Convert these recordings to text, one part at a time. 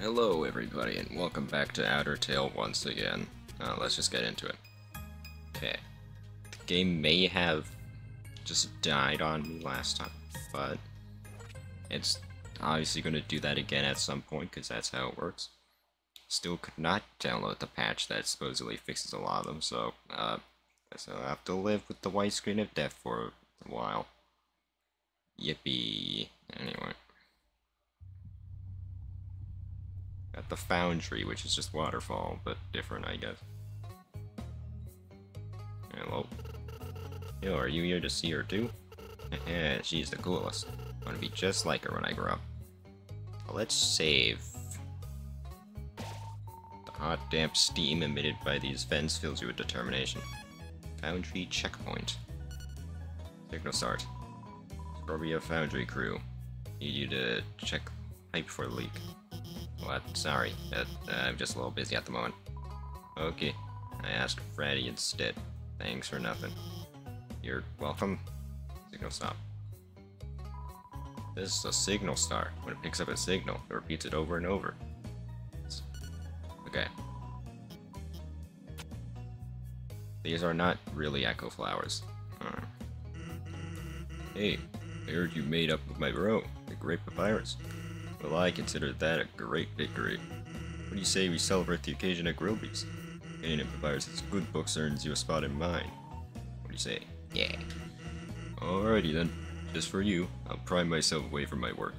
Hello everybody and welcome back to Outertale once again. Uh, let's just get into it. Okay. The game may have just died on me last time, but it's obviously going to do that again at some point because that's how it works. Still could not download the patch that supposedly fixes a lot of them, so uh, guess I'll have to live with the white screen of death for a while. Yippee. Anyway. Got the Foundry, which is just Waterfall, but different, I guess. Hello. Yo, are you here to see her too? Yeah, she's the coolest. I want to be just like her when I grow up. Let's save. The hot, damp steam emitted by these vents fills you with determination. Foundry checkpoint. Signal start. Scorpio Foundry crew. Need you to check pipe for leak. What? Sorry, uh, I'm just a little busy at the moment. Okay, I asked Freddy instead. Thanks for nothing. You're welcome. Signal stop. This is a signal star. When it picks up a signal, it repeats it over and over. Okay. These are not really echo flowers. Uh. Hey, I heard you made up with my bro, the Great Papyrus. Well, I consider that a great victory. What do you say we celebrate the occasion at Groby's? Grillby's? Getting in Papyrus's good books earns you a spot in mine. What do you say? Yeah. Alrighty then. Just for you, I'll pry myself away from my work.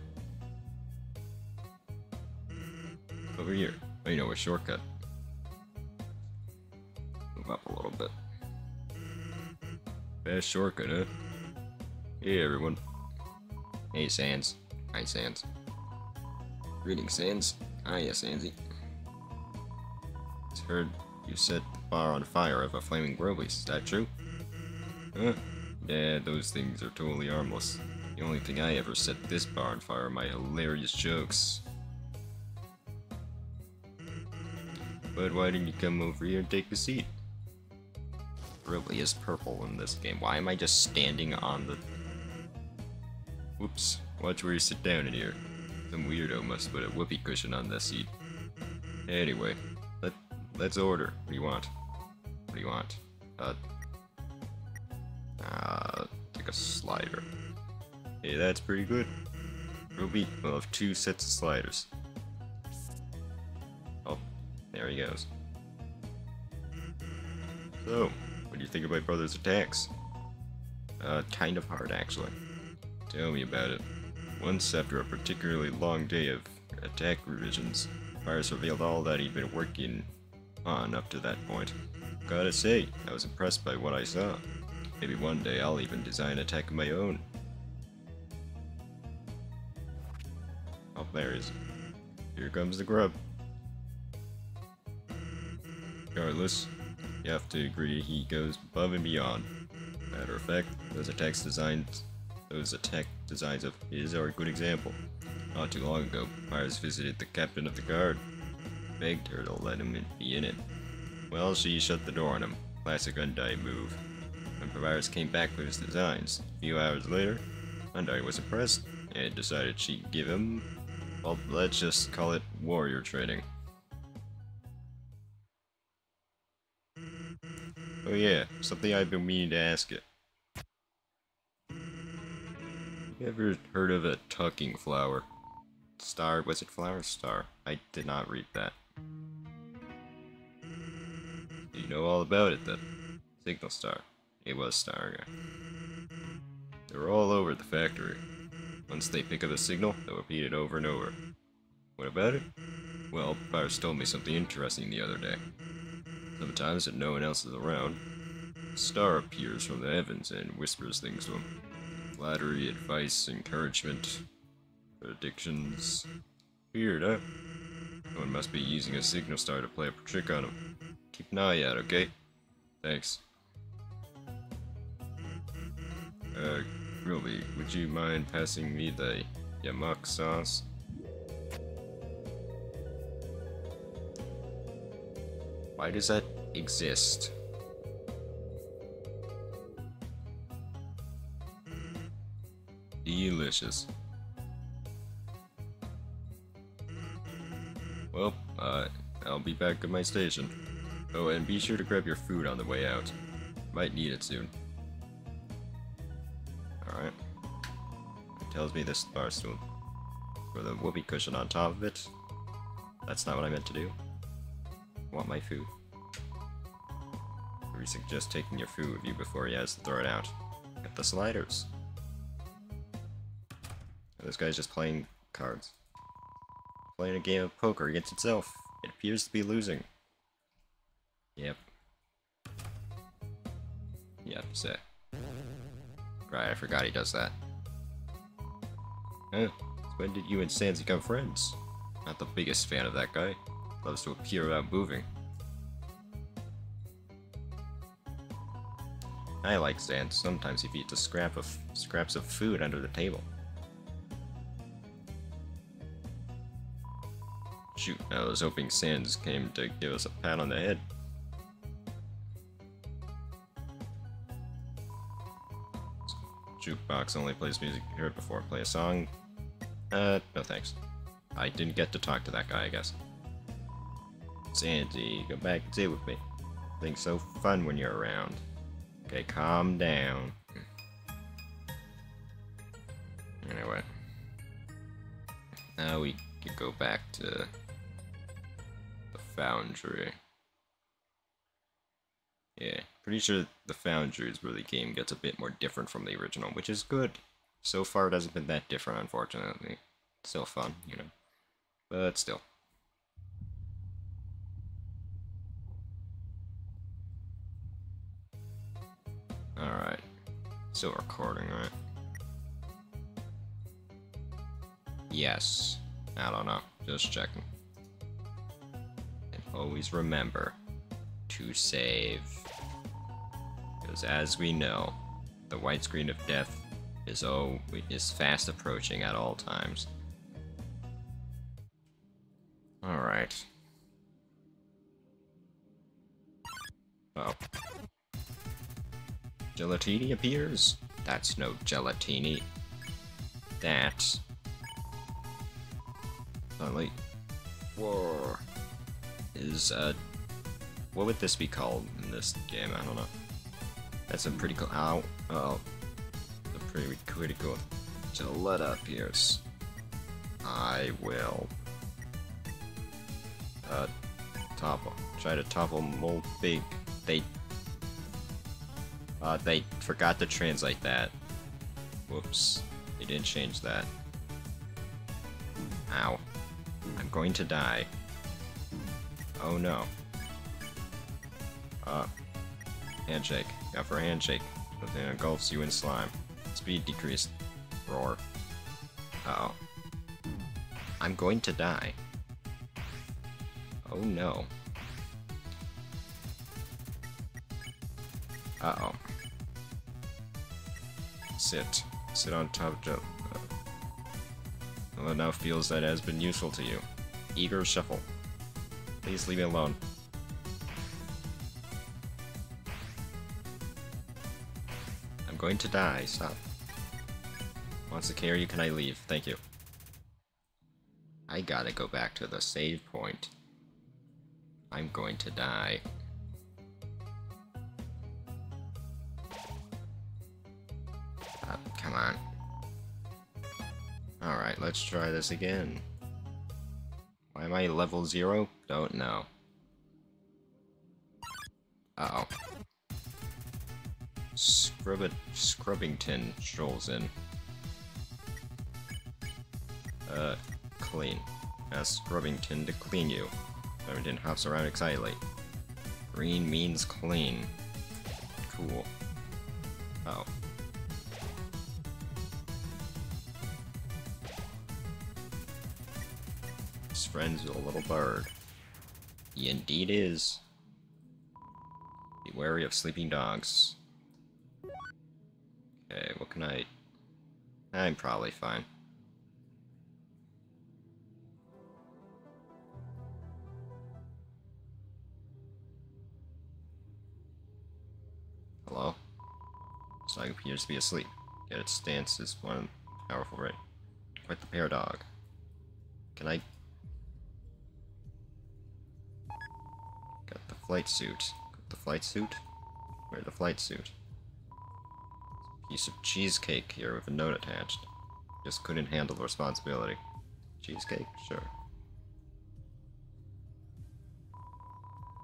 Over here. I know a shortcut. Move up a little bit. Best shortcut, huh? Hey everyone. Hey Sans. Hi Sans. Greetings, Sans. Ah, Hiya, Sansy. It's heard you set the bar on fire of a flaming Groblies. Is that true? Huh? Yeah, those things are totally harmless. The only thing I ever set this bar on fire are my hilarious jokes. But why didn't you come over here and take a seat? Really is purple in this game. Why am I just standing on the... Whoops. Watch where you sit down in here. Some weirdo must put a whoopee cushion on this seat. Anyway, let, let's order. What do you want? What do you want? Uh, uh, take a slider. Hey, that's pretty good. Will have two sets of sliders. Oh, there he goes. So, what do you think of my brother's attacks? Uh, kind of hard, actually. Tell me about it. Once, after a particularly long day of attack revisions, Virus revealed all that he'd been working on up to that point. Gotta say, I was impressed by what I saw. Maybe one day I'll even design an attack of my own. Oh, there he is. Here comes the grub. Regardless, you have to agree he goes above and beyond. Matter of fact, those attacks designed those attack designs of his are a good example. Not too long ago, Myers visited the captain of the guard. Begged her to let him be in it. Well, she shut the door on him. Classic Undyne move. When Papyrus came back with his designs, a few hours later, Undyne was impressed and decided she'd give him, well, let's just call it warrior training. Oh yeah, something I've been meaning to ask you. You ever heard of a talking flower? Star, was it flower? Star. I did not read that. You know all about it then. Signal Star. It was Star. They're all over the factory. Once they pick up a signal, they'll repeat it over and over. What about it? Well, Papyrus told me something interesting the other day. Sometimes, when no one else is around, a star appears from the heavens and whispers things to him. Flattery, advice, encouragement, predictions. Weird, huh? Someone must be using a signal star to play a trick on him. Keep an eye out, okay? Thanks. Uh, Ruby, would you mind passing me the yamak sauce? Why does that exist? Delicious. Well, uh, I'll be back at my station. Oh, and be sure to grab your food on the way out. Might need it soon. Alright. Tells me this bar stool. With a whoopee cushion on top of it. That's not what I meant to do. Want my food. We suggest taking your food with you before he has to throw it out. Get the sliders. This guy's just playing cards. Playing a game of poker against itself. It appears to be losing. Yep. Yep, so. Right, I forgot he does that. Huh? When did you and Sans become friends? Not the biggest fan of that guy. Loves to appear without moving. I like Sans. Sometimes he eats a scrap of scraps of food under the table. Shoot, I was hoping Sans came to give us a pat on the head. Jukebox only plays music you heard before. Play a song? Uh, no thanks. I didn't get to talk to that guy, I guess. Sandy, come back and sit with me. Things so fun when you're around. Okay, calm down. Anyway. Now we can go back to foundry. Yeah, pretty sure the foundry is where the game gets a bit more different from the original, which is good. So far it hasn't been that different, unfortunately. Still fun, you know. But still. Alright. Still recording, right? Yes. I don't know. Just checking. Always remember to save. Because as we know, the white screen of death is oh is fast approaching at all times. Alright. Oh. Gelatini appears? That's no gelatini. That. Suddenly. Whoa. Is, uh. What would this be called in this game? I don't know. That's a pretty cool. Ow. Uh oh. A pretty, pretty cool. So let up appears. I will. Uh. Topple. Try to topple Mold Big. They uh, they forgot to translate that. Whoops. They didn't change that. Ow. I'm going to die. Oh no. Uh. Handshake. Go for a handshake. Nothing engulfs you in slime. Speed decreased. Roar. Uh oh. I'm going to die. Oh no. Uh-oh. Sit. Sit on top of Joe. Well, now feels that has been useful to you. Eager shuffle. Please leave me alone. I'm going to die. Stop. Wants to carry you, can I leave? Thank you. I gotta go back to the save point. I'm going to die. Uh, come on. Alright, let's try this again. Am I level 0? Don't know. Uh oh Scrub Scrubbington strolls in. Uh, clean. Ask Scrubbington to clean you. Scrubbington hops around excitedly. Green means clean. Cool. Indeed is. Be wary of sleeping dogs. Okay, what can I... I'm probably fine. Hello? Dog appears to be asleep, yet its stance is one powerful right. Quite the pair dog. Can I... flight suit. The flight suit? Where the flight suit? Piece of cheesecake here with a note attached. Just couldn't handle the responsibility. Cheesecake? Sure.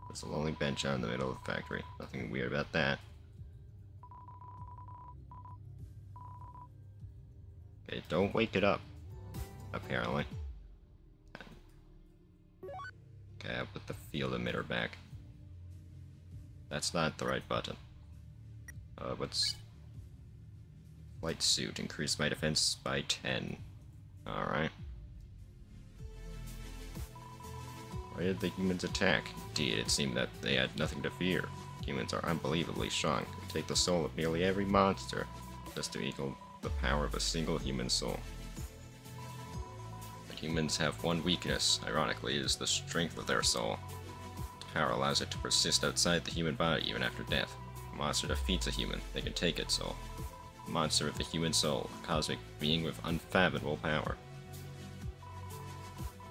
There's a lonely bench out in the middle of the factory. Nothing weird about that. Okay, don't wake it up. Apparently. Okay, I'll put the field emitter back. That's not the right button. Uh, what's... Flight suit. Increase my defense by 10. Alright. Why did the humans attack? Indeed, it seemed that they had nothing to fear. Humans are unbelievably strong. They take the soul of nearly every monster, just to equal the power of a single human soul. But humans have one weakness, ironically, is the strength of their soul. The power allows it to persist outside the human body even after death. A monster defeats a human, they can take its soul. A monster with a human soul, a cosmic being with unfathomable power.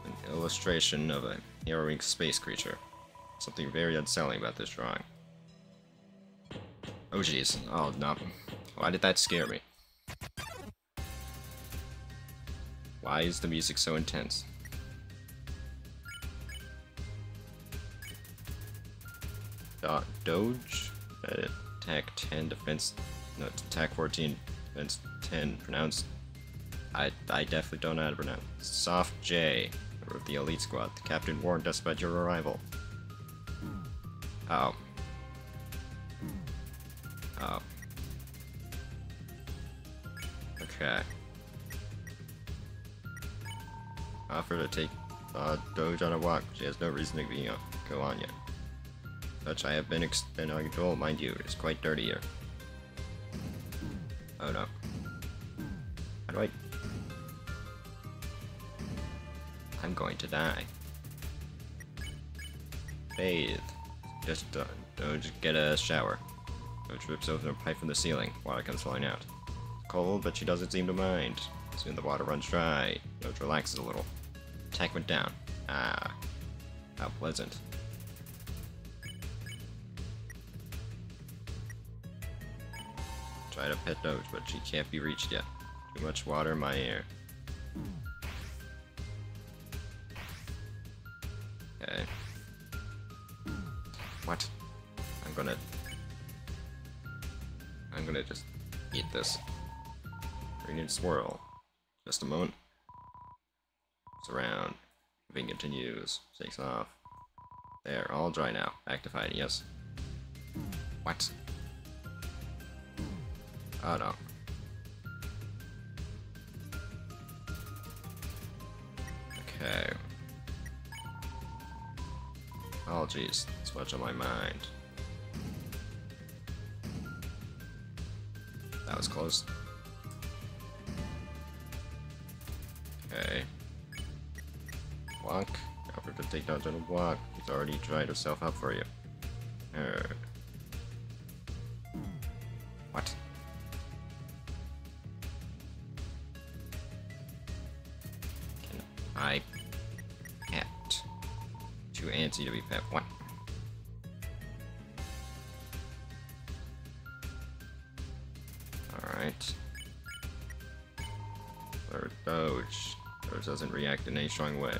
An illustration of a harrowing space creature. Something very unsettling about this drawing. Oh jeez. Oh no. Why did that scare me? Why is the music so intense? Dot Doge? Attack 10, defense... No, attack 14, defense 10. Pronounced... I, I definitely don't know how to pronounce. Soft J. Member of the elite squad. The captain warned us about your arrival. Oh. Oh. Okay. Offer to take uh, Doge on a walk. She has no reason to be, uh, go on yet. Such I have been extended on control, mind you, it is quite dirty here. Oh no. How do I... I'm going to die. Bathe. Just uh, Doge get a shower. Doge rips open a pipe from the ceiling. Water comes flowing out. It's cold, but she doesn't seem to mind. Soon the water runs dry. Doge relaxes a little. Attack went down. Ah. How pleasant. Try to pet Doge, but she can't be reached yet. Too much water in my ear. Okay. What? I'm gonna... I'm gonna just eat this. And swirl. Just a moment. It's around. Moving continues. Takes off. There, all dry now. Actified, yes. What? Oh no. Okay. Oh jeez, it's much on my mind. That was close. Okay. Walk. Offer to take down General Walk. He's already dried herself up for you. Uh. Pet. What? Alright. Third Doge. Doge doesn't react in any strong way.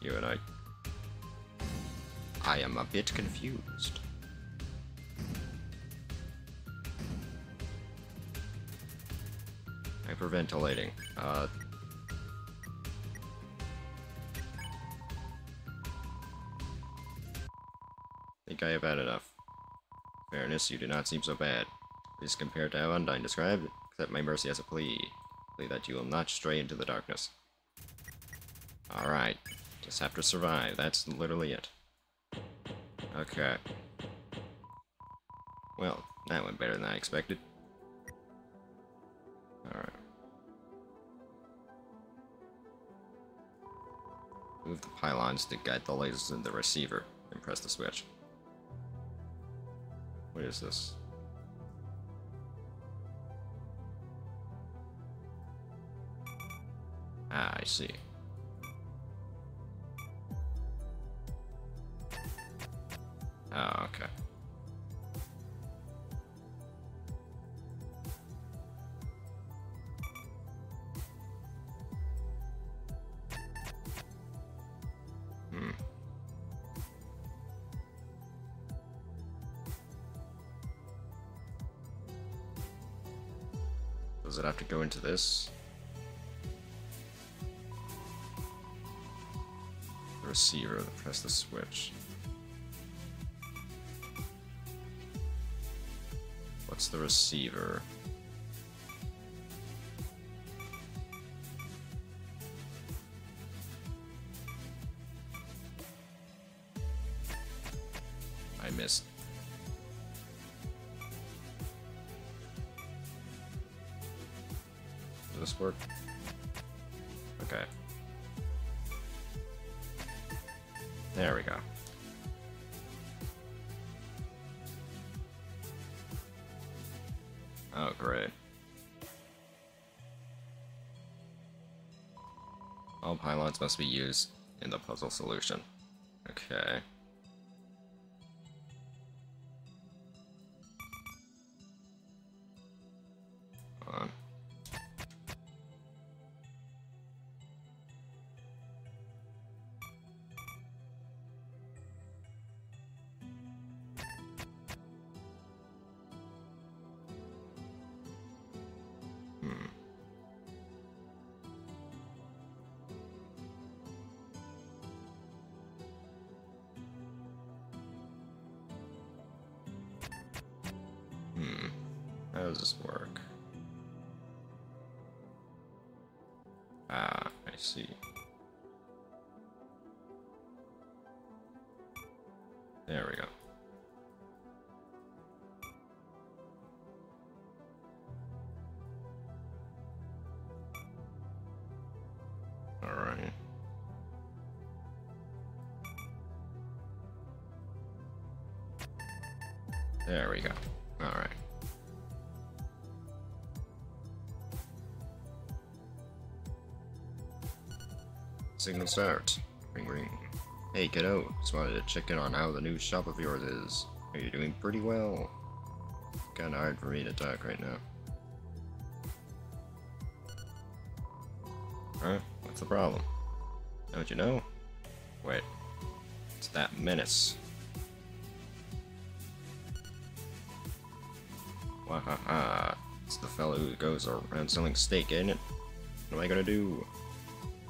You and I. I am a bit confused. Hyperventilating. Uh. You do not seem so bad. Please compared to how described, accept my mercy as a plea. Plea that you will not stray into the darkness. Alright. Just have to survive. That's literally it. Okay. Well, that went better than I expected. Alright. Move the pylons to guide the lasers in the receiver, and press the switch. What is this? Ah, I see. Oh, okay. Does it have to go into this? The receiver, press the switch. What's the receiver? Must be used in the puzzle solution. Go. Alright. Signal start. Ring ring. Hey kiddo, just wanted to check in on how the new shop of yours is. Are you doing pretty well? Kinda hard for me to talk right now. Huh? What's the problem? Don't you know? Wait. It's that menace. Wahaha. It's the fellow who goes around selling steak, ain't it? What am I gonna do?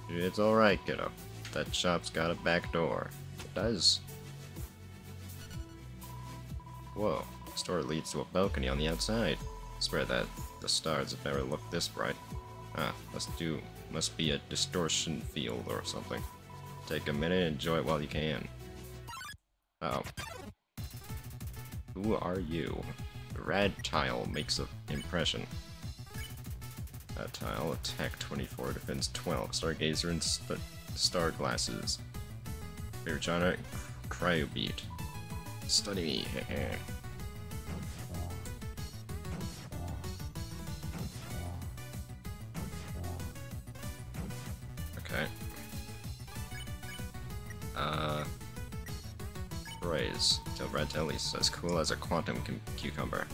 It's alright, kiddo. That shop's got a back door. It does. Whoa. The store leads to a balcony on the outside. Swear that the stars have never looked this bright. Ah, must do must be a distortion field or something. Take a minute and enjoy it while you can. Uh oh. Who are you? Red tile makes an impression. That tile, attack 24, defense 12. Stargazer and st star glasses. Favorite? Cryobeat. Study me, Red telly's as cool as a quantum cucumber.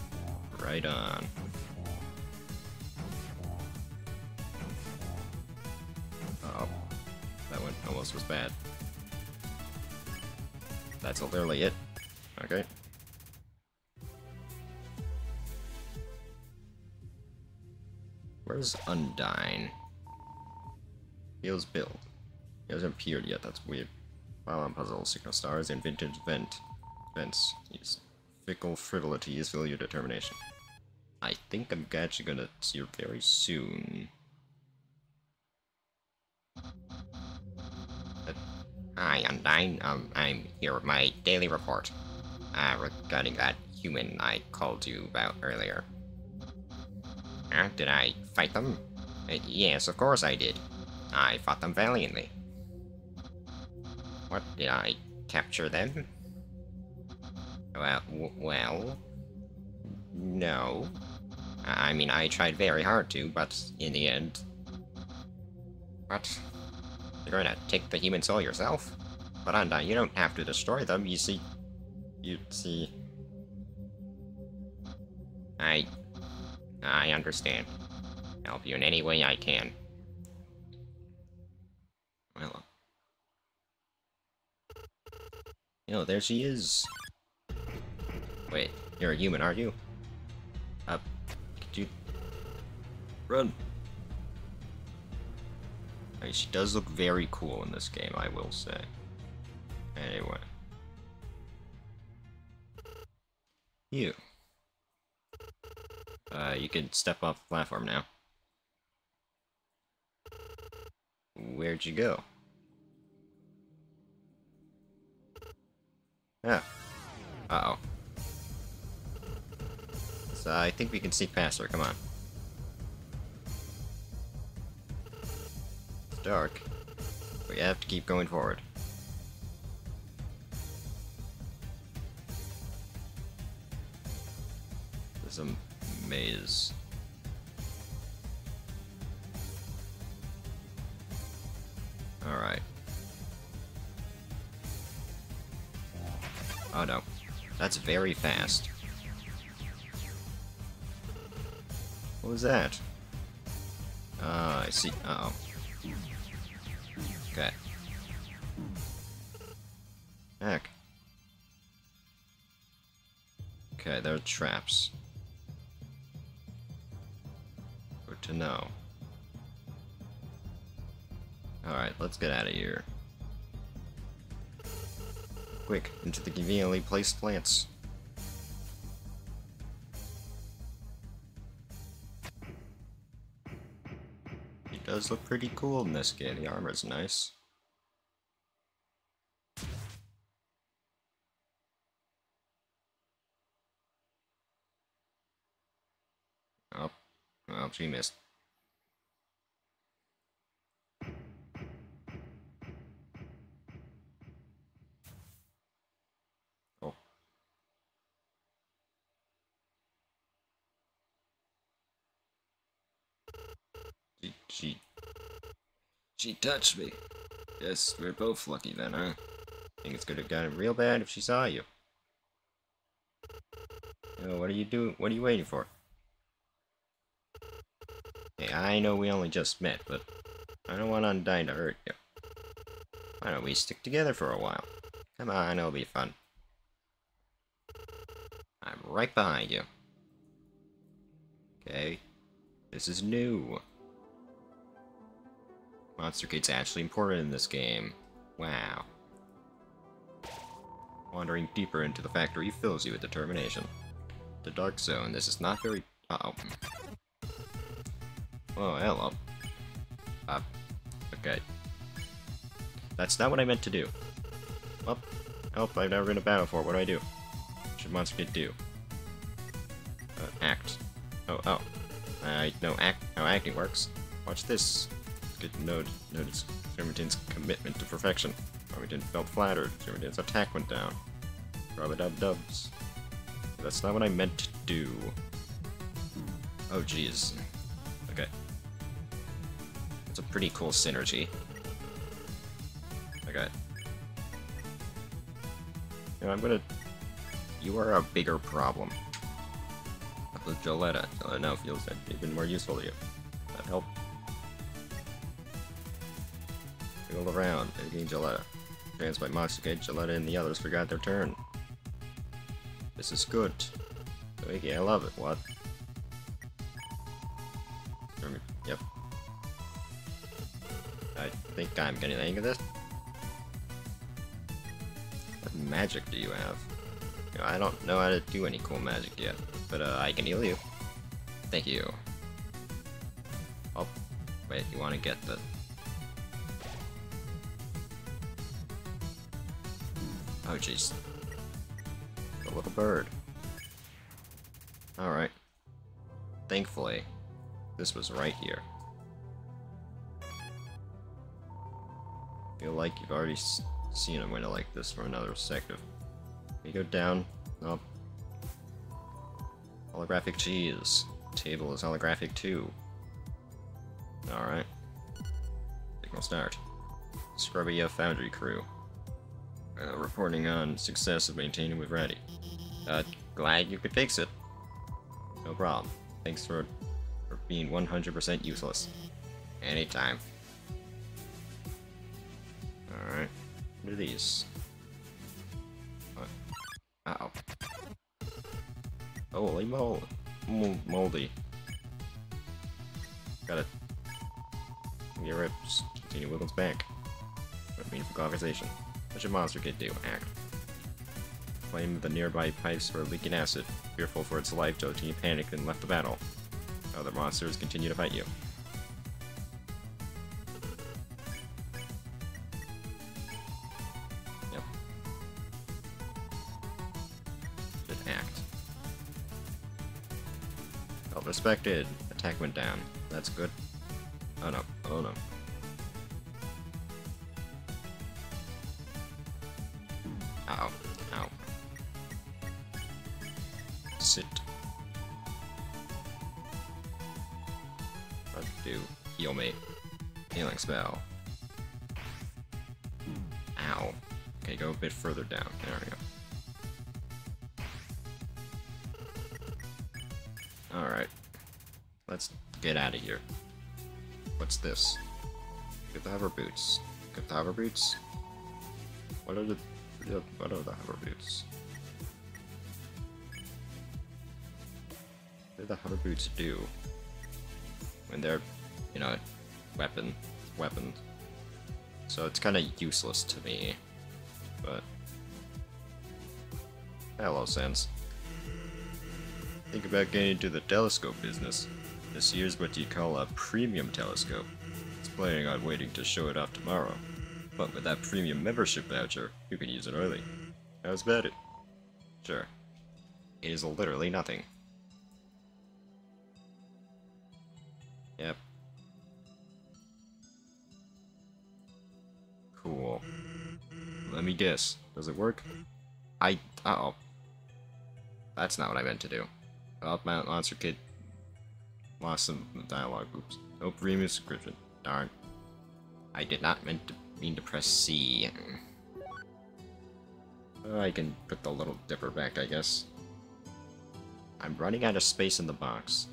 Right on. Oh. That one almost was bad. That's literally it. Okay. Where's Undyne? Feels build. He hasn't appeared yet, that's weird. File on puzzle, signal stars, and vintage vent. Vents. Use fickle frivolities fill your determination. I think I'm actually gonna see you very soon. Uh, Hi, Undyne. Um, I'm here with my daily report. Uh, regarding that human I called you about earlier. Uh, did I fight them? Uh, yes, of course I did. I fought them valiantly. What, did I capture them? Well, well... No. I mean, I tried very hard to, but in the end... What? You're gonna take the human soul yourself? But Undyne, you don't have to destroy them, you see... You see. I. I understand. Help you in any way I can. Well. You know, there she is. Wait, you're a human, aren't you? Uh, could you... Run! I mean, she does look very cool in this game, I will say. Anyway. You. Uh, you can step off the platform now. Where'd you go? Ah. Uh-oh. So uh, I think we can sneak past her, come on. It's dark. We have to keep going forward. There's a maze. Alright. Oh no. That's very fast. What was that? Ah, uh, I see. Uh oh. Okay. Heck. Okay, there are traps. Good to know. Alright, let's get out of here. Quick, into the conveniently placed plants. Does look pretty cool in this game, the armor's nice. Oh, well, she missed. She touched me. Yes, we're both lucky then, huh? I think it's gonna gotten real bad if she saw you. Yo, what are you doing? What are you waiting for? Hey, I know we only just met, but I don't want Undyne to hurt you. Why don't we stick together for a while? Come on, it'll be fun. I'm right behind you. Okay. This is new. Monster Kid's actually important in this game. Wow. Wandering deeper into the factory fills you with determination. The Dark Zone, this is not very... Uh oh Oh, hello. Uh, okay. That's not what I meant to do. Well, help, I've never been to battle before, what do I do? What should Monster Gate do? Uh, act. Oh, oh. I know act how acting works. Watch this. Good note notice Shermanton's commitment to perfection. Farmington felt flattered. Shermanton's attack went down. Rubber dub dubs. That's not what I meant to do. Oh jeez. Okay. It's a pretty cool synergy. Okay. You know, I'm gonna... You are a bigger problem. With Joletta. Joletta now feels that even more useful to you. That help? Around, again Joletta. Trans by Monster Joletta and the others forgot their turn. This is good. Wiki, I love it. What? Yep. I think I'm getting the hang of this. What magic do you have? You know, I don't know how to do any cool magic yet, but uh, I can heal you. Thank you. Oh, wait, you want to get the... Oh jeez. A little bird. Alright. Thankfully, this was right here. feel like you've already seen a window like this from another sector. You go down. Oh. Holographic cheese. Table is holographic too. Alright. Signal start. Scrubbia Foundry crew. Uh, reporting on success of maintaining with Ready. Uh, glad you could fix it. No problem. Thanks for, for being 100% useless. Anytime. Alright. What are these? Uh oh. Holy moly. Moldy. Gotta get rid continue Wiggles back. What meaningful conversation. What should Monster Kid do? Act. Claim the nearby pipes were leaking acid. Fearful for its life, Jotini panicked and left the battle. Other monsters continue to fight you. Yep. Should act. Respected. Attack went down. That's good. Oh no. Oh no. Further down. There we go. Alright. Let's get out of here. What's this? Get the hover boots. Get the hover boots. What are the what are the hover boots? What do the hover boots do? When they're, you know, weapon, weapon. So it's kind of useless to me, but hello, Sans. Think about getting into the telescope business. This year's what you call a premium telescope. It's planning on waiting to show it off tomorrow. But with that premium membership voucher, you can use it early. How's about it? Sure. It is literally nothing. Yep. Cool. Let me guess. Does it work? I... Uh oh That's not what I meant to do. Up Mount Monster Kid lost some dialogue. Oops. No premium subscription. Darn. I did not mean to mean to press C. Uh, can put the little dipper back, I guess. I'm running out of space in the box.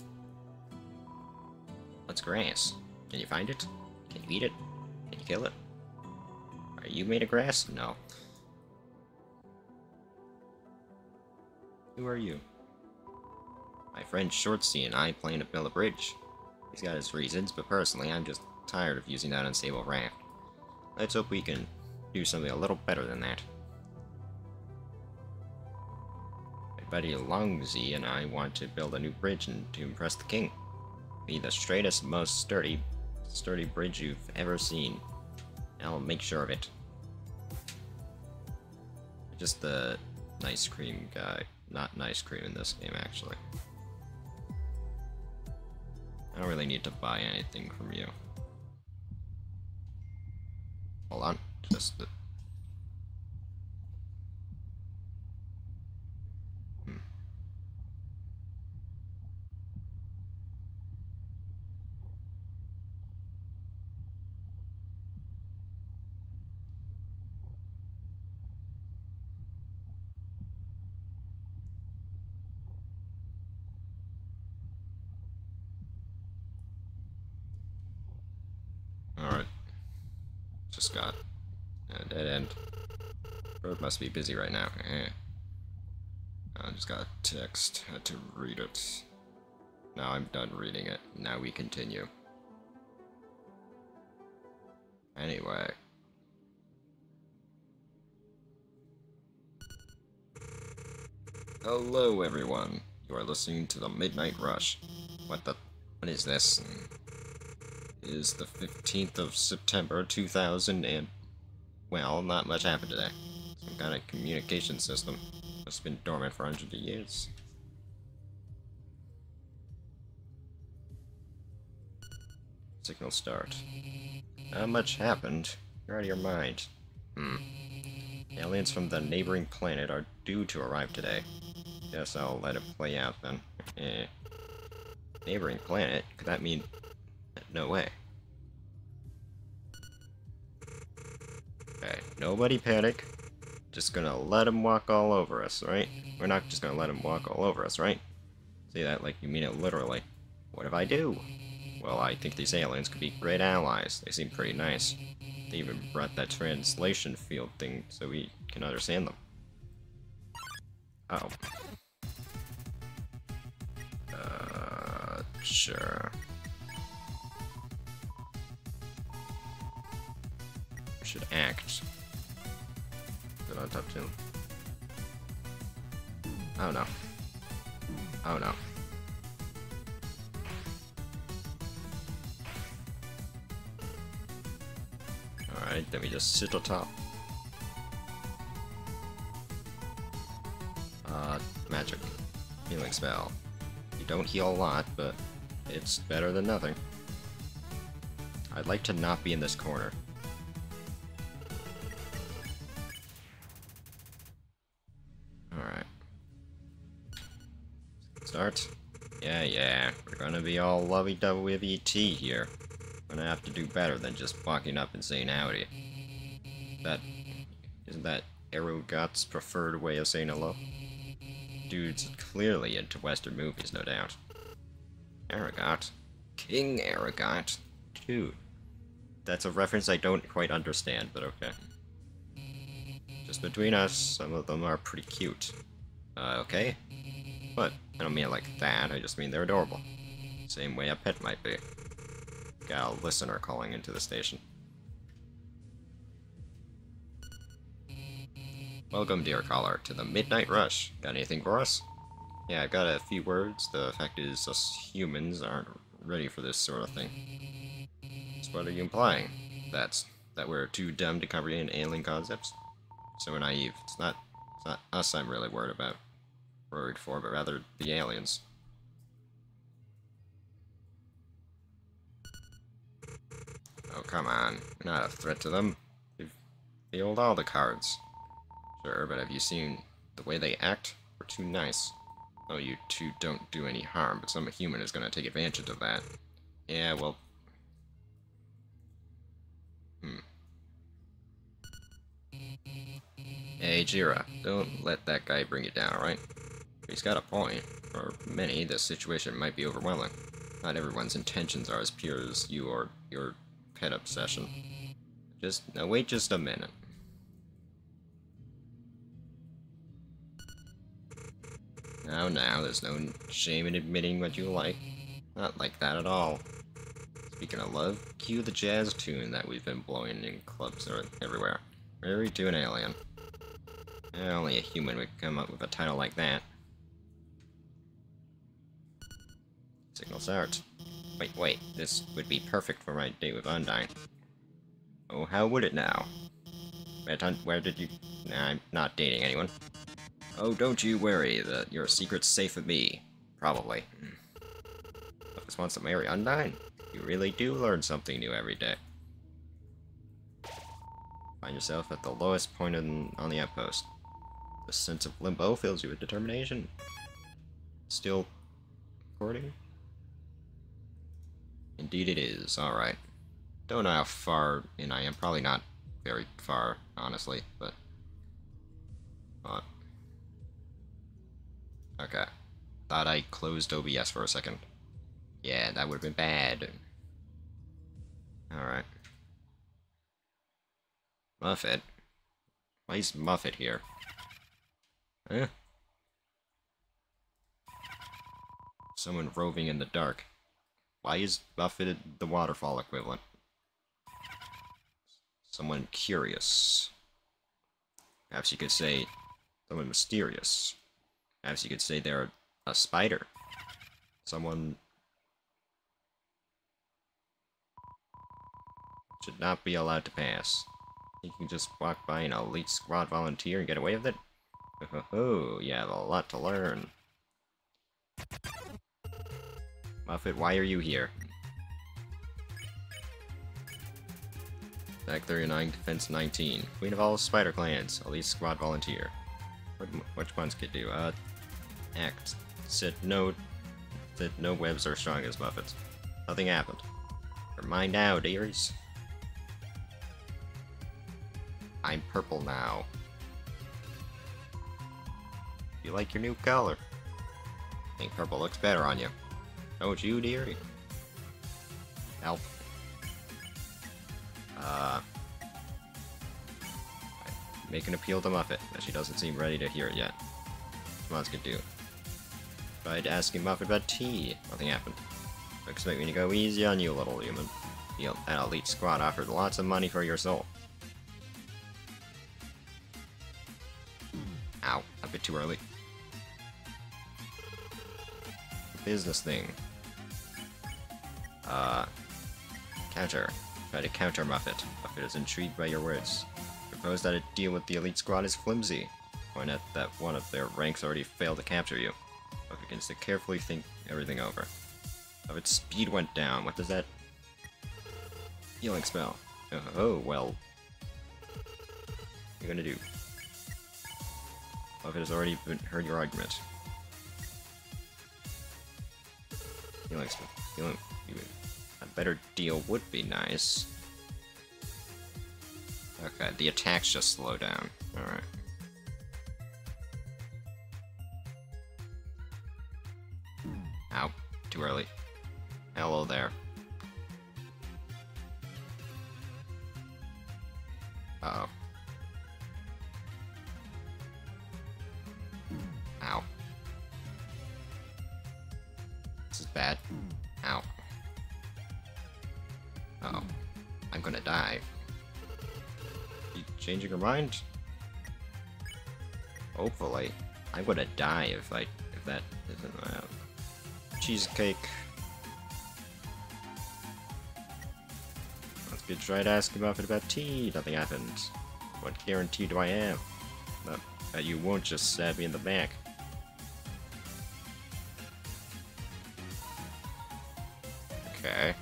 What's grass? Can you find it? Can you eat it? Can you kill it? Are you made of grass? No. Who are you? My friend Shortsy and I plan to build a bridge. He's got his reasons, but personally, I'm just tired of using that unstable raft. Let's hope we can do something a little better than that. My buddy Longzy and I want to build a new bridge and to impress the king. Be the straightest, most sturdy, sturdy bridge you've ever seen. I'll make sure of it. Just the ice cream guy. Not nice cream in this game, actually. I don't really need to buy anything from you. Hold on, just... The... Hmm. Alright. Just got a dead end. Road must be busy right now. Eh. I just got a text. Had to read it. Now I'm done reading it. Now we continue. Anyway. Hello everyone. You are listening to the Midnight Rush. What the... What is this? It is the 15th of September 2000 and... Well, not much happened today. Kind of communication system. Have been dormant for hundreds of years. Signal start. Not much happened. You're out of your mind. Hmm. Aliens from the neighboring planet are due to arrive today. Guess I'll let it play out then. Eh. Neighboring planet? Could that mean... No way. Okay, nobody panic. Just gonna let him walk all over us, right? We're not just gonna let him walk all over us, right? Say that like you mean it literally. What if I do? Well, I think these aliens could be great allies. They seem pretty nice. They even brought that translation field thing so we can understand them. Oh. Uh, sure. Should act. Good on top two. Oh no. Oh no. Alright, then we just sit on top. Uh, magic. Healing spell. You don't heal a lot, but it's better than nothing. I'd like to not be in this corner. Start. Yeah, yeah. We're gonna be all lovey-dovey here. Gonna have to do better than just walking up and saying howdy. That... Isn't that Erogot's preferred way of saying hello? Dude's clearly into Western movies, no doubt. Erogot? King Erogot? Dude. That's a reference I don't quite understand, but okay. Just between us, some of them are pretty cute. Uh, okay? But, I don't mean it like that, I just mean they're adorable. Same way a pet might be. Got a listener calling into the station. Welcome, dear caller, to the Midnight Rush. Got anything for us? Yeah, I've got a few words. The fact is, us humans aren't ready for this sort of thing. So what are you implying? That's that we're too dumb to comprehend alien concepts? So we're naive. It's not, it's not us I'm really worried about. Worried for, but rather the aliens. Oh, come on. We're not a threat to them. They've, they hold all the cards. Sure, but have you seen the way they act? We're too nice. Oh, you two don't do any harm, but some human is gonna take advantage of that. Yeah, well... Hmm. Hey, Jira, don't let that guy bring you down, alright? He's got a point. For many, this situation might be overwhelming. Not everyone's intentions are as pure as you or your pet obsession. Just, now wait just a minute. Now, now, there's no shame in admitting what you like. Not like that at all. Speaking of love, cue the jazz tune that we've been blowing in clubs everywhere. Married to an alien. Only a human would come up with a title like that. Signal out. Wait, wait, this would be perfect for my date with Undyne. Oh, how would it now? Where, did you... Nah, I'm not dating anyone. Oh, don't you worry, the, your secret's safe with me. Probably. Just wants to marry Undyne? You really do learn something new every day. Find yourself at the lowest point in, on the outpost. The sense of limbo fills you with determination. Still recording? Indeed it is, alright. Don't know how far in I am, probably not very far, honestly, but... Uh, Okay. Thought I closed OBS for a second. Yeah, that would have been bad. Alright. Muffet? Why is Muffet here? Huh? Someone roving in the dark. Why is Muffet the waterfall equivalent? Someone curious. Perhaps you could say someone mysterious. Perhaps you could say they're a spider. Someone should not be allowed to pass. You can just walk by an elite squad volunteer and get away with it? Oh, you have a lot to learn. Muffet, why are you here? Attack 39, Defense 19. Queen of all Spider Clans, Elite Squad Volunteer. What, which ones could do? Uh, act. Said no, that no webs are strong as Muffets. Nothing happened. You're mine now, dearies. I'm purple now. You like your new color? I think purple looks better on you. Don't you, dearie? Help. Uh... Make an appeal to Muffet, but she doesn't seem ready to hear it yet. What else could do? It. Tried asking Muffet about tea. Nothing happened. Expect me to go easy on you, little human. You an elite squad offered lots of money for your soul. Ow, a bit too early. Business thing. Counter. Try to counter Muffet. Muffet is intrigued by your words. Propose that a deal with the elite squad is flimsy. Point out that one of their ranks already failed to capture you. Muffet begins to carefully think everything over. Muffet's speed went down. What does that healing spell? Oh, oh well. What are you gonna do? Muffet has already been, heard your argument. Healing spell. Healing. Better deal would be nice. Okay, the attacks just slow down. Alright. Mind? Hopefully. I'm gonna die if I if that isn't uh, cheesecake. Let's get tried asking Muffet about tea. Nothing happened. What guarantee do I have? That, that you won't just stab me in the back. Okay.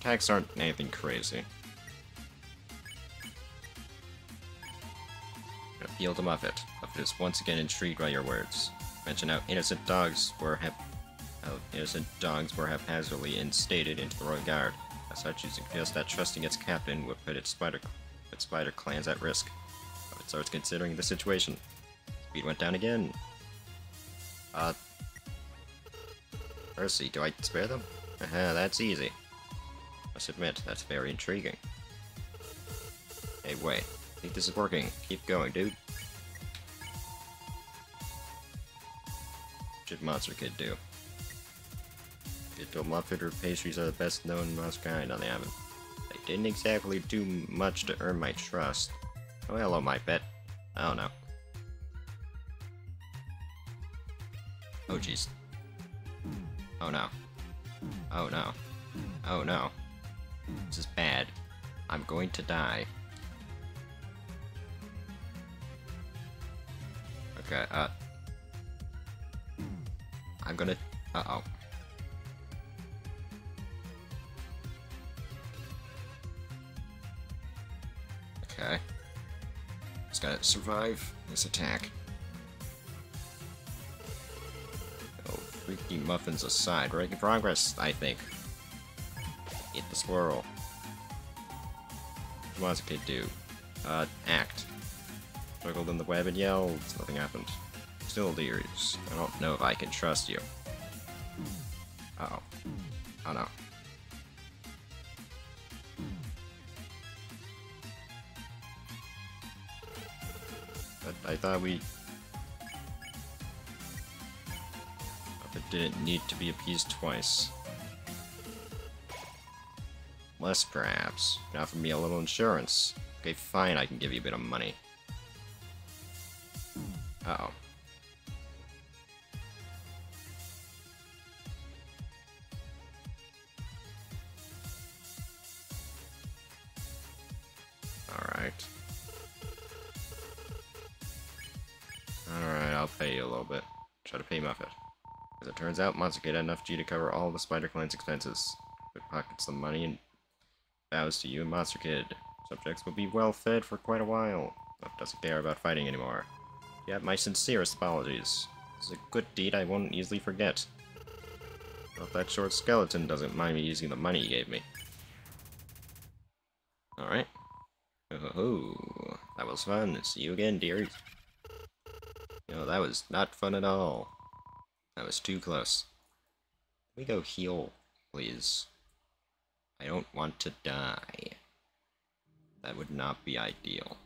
Attacks aren't anything crazy. Appeal to Muffet. Muffet is once again intrigued by your words. Mention how innocent dogs were hap how innocent dogs were haphazardly instated into the Royal Guard. As such, you suggest that trusting its captain would put its spider its spider clans at risk. Muffet starts considering the situation. Speed went down again. Uh Percy, do I spare them? Aha, that's easy. Must admit, that's very intriguing. Hey, wait. I think this is working. Keep going, dude. Monster Kid do? Digital Muffet or pastries are the best known mouse kind on the island. They didn't exactly do much to earn my trust. Oh, hello, my pet. I don't know. Oh, jeez. Oh, no. Oh, no. Oh, no. This is bad. I'm going to die. Okay, uh... I'm gonna... Uh-oh. Okay. Just gotta survive this attack. Oh, freaky muffins aside. We're making progress, I think. Eat the squirrel. What does a kid do? Uh, act. Struggled in the web and yelled. Nothing happened. Still delirious. I don't know if I can trust you. Uh oh. Oh no. But I thought we... It didn't need to be appeased twice. Less, perhaps. You can offer me a little insurance. Okay, fine, I can give you a bit of money. Uh oh Kid had enough G to cover all the Spider Clan's expenses. It pockets the money and bows to you and Monster Kid. Subjects will be well fed for quite a while. Muffet doesn't care about fighting anymore. Have my sincerest apologies. This is a good deed I won't easily forget. Hope that short skeleton doesn't mind me using the money he gave me. Alright. Oh, that was fun. See you again, dearies. You Oh, that was not fun at all. That was too close. Me go heal, please. I don't want to die. That would not be ideal.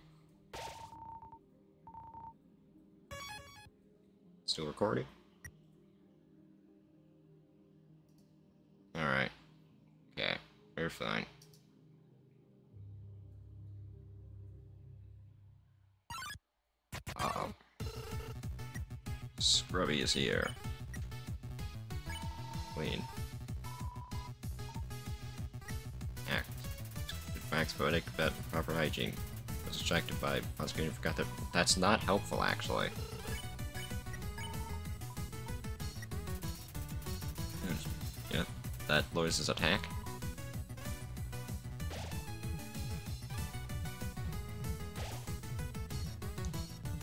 Still recording? Alright. Okay, we're fine. Uh oh. Scrubby is here. Clean. Act. Facts poetic about proper hygiene. Was distracted by on screen and forgot that that's not helpful actually. Yeah, that lowers his attack.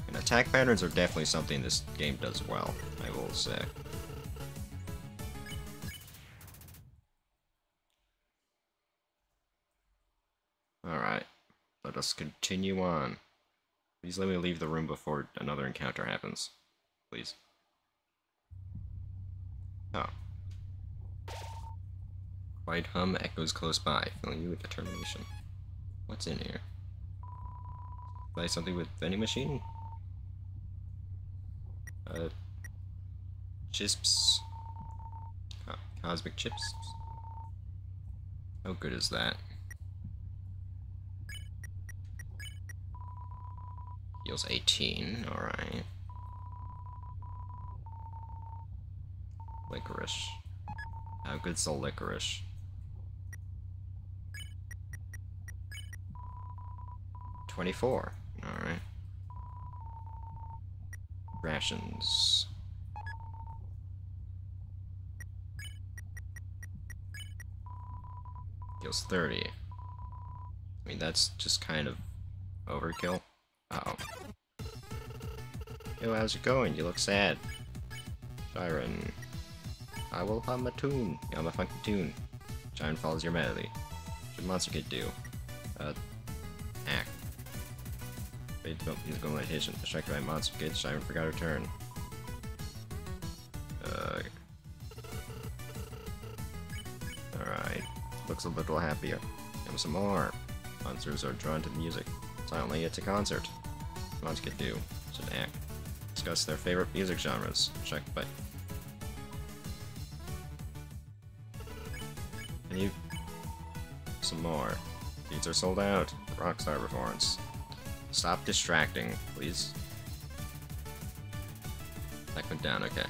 And attack patterns are definitely something this game does well, I will say. Continue on. Please let me leave the room before another encounter happens. Please. Oh. Quiet hum echoes close by, filling you with determination. What's in here? Buy something with vending machine? Uh, chips. Co cosmic chips. How good is that? Heals 18, alright. Licorice. How good's the licorice? Twenty-four. Alright. Rations. Heals 30. I mean, that's just kind of overkill. Uh oh Yo, how's it going? You look sad. Shyren. I will hum a tune. Hum a funky tune. Shyren follows your melody. What should Monster Kid do? Uh, act. Wait, develop musical meditation. Distracted by Monster Kid, Shyren forgot her turn. Uh... Alright. Looks a little happier. Give some more. Monsters are drawn to the music. Silently, it's a concert. Monster Kid do? Should act. Discuss their favorite music genres. Check by Can you... Some more. Seats are sold out. Rockstar performance. Stop distracting, please. That went down, okay.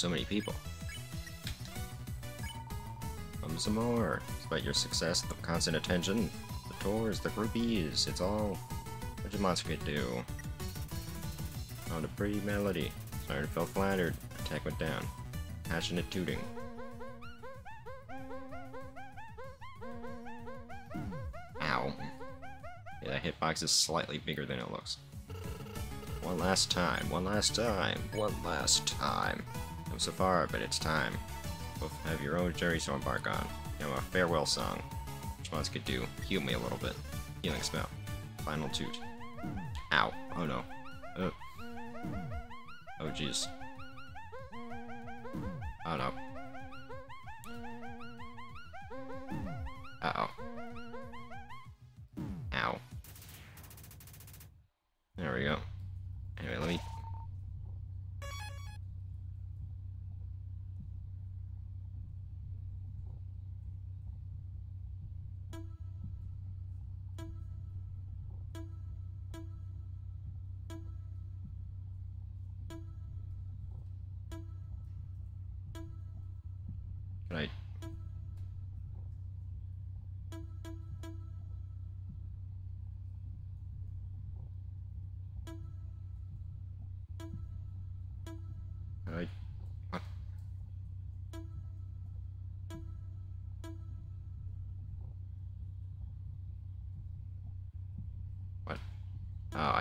So many people. Come some more. Despite your success, the constant attention, the tours, the groupies, it's all... What did Monster do? Found a pretty melody. Shyren felt flattered. Attack went down. Passionate tooting. Ow. Yeah, that hitbox is slightly bigger than it looks. One last time, one last time, one last time. So far, but it's time. Both have your own journey to embark on. You know, a farewell song. Which ones could do? Heal me a little bit. Healing spell. Final toot. Ow. Oh no. Uh. Oh jeez. Oh no.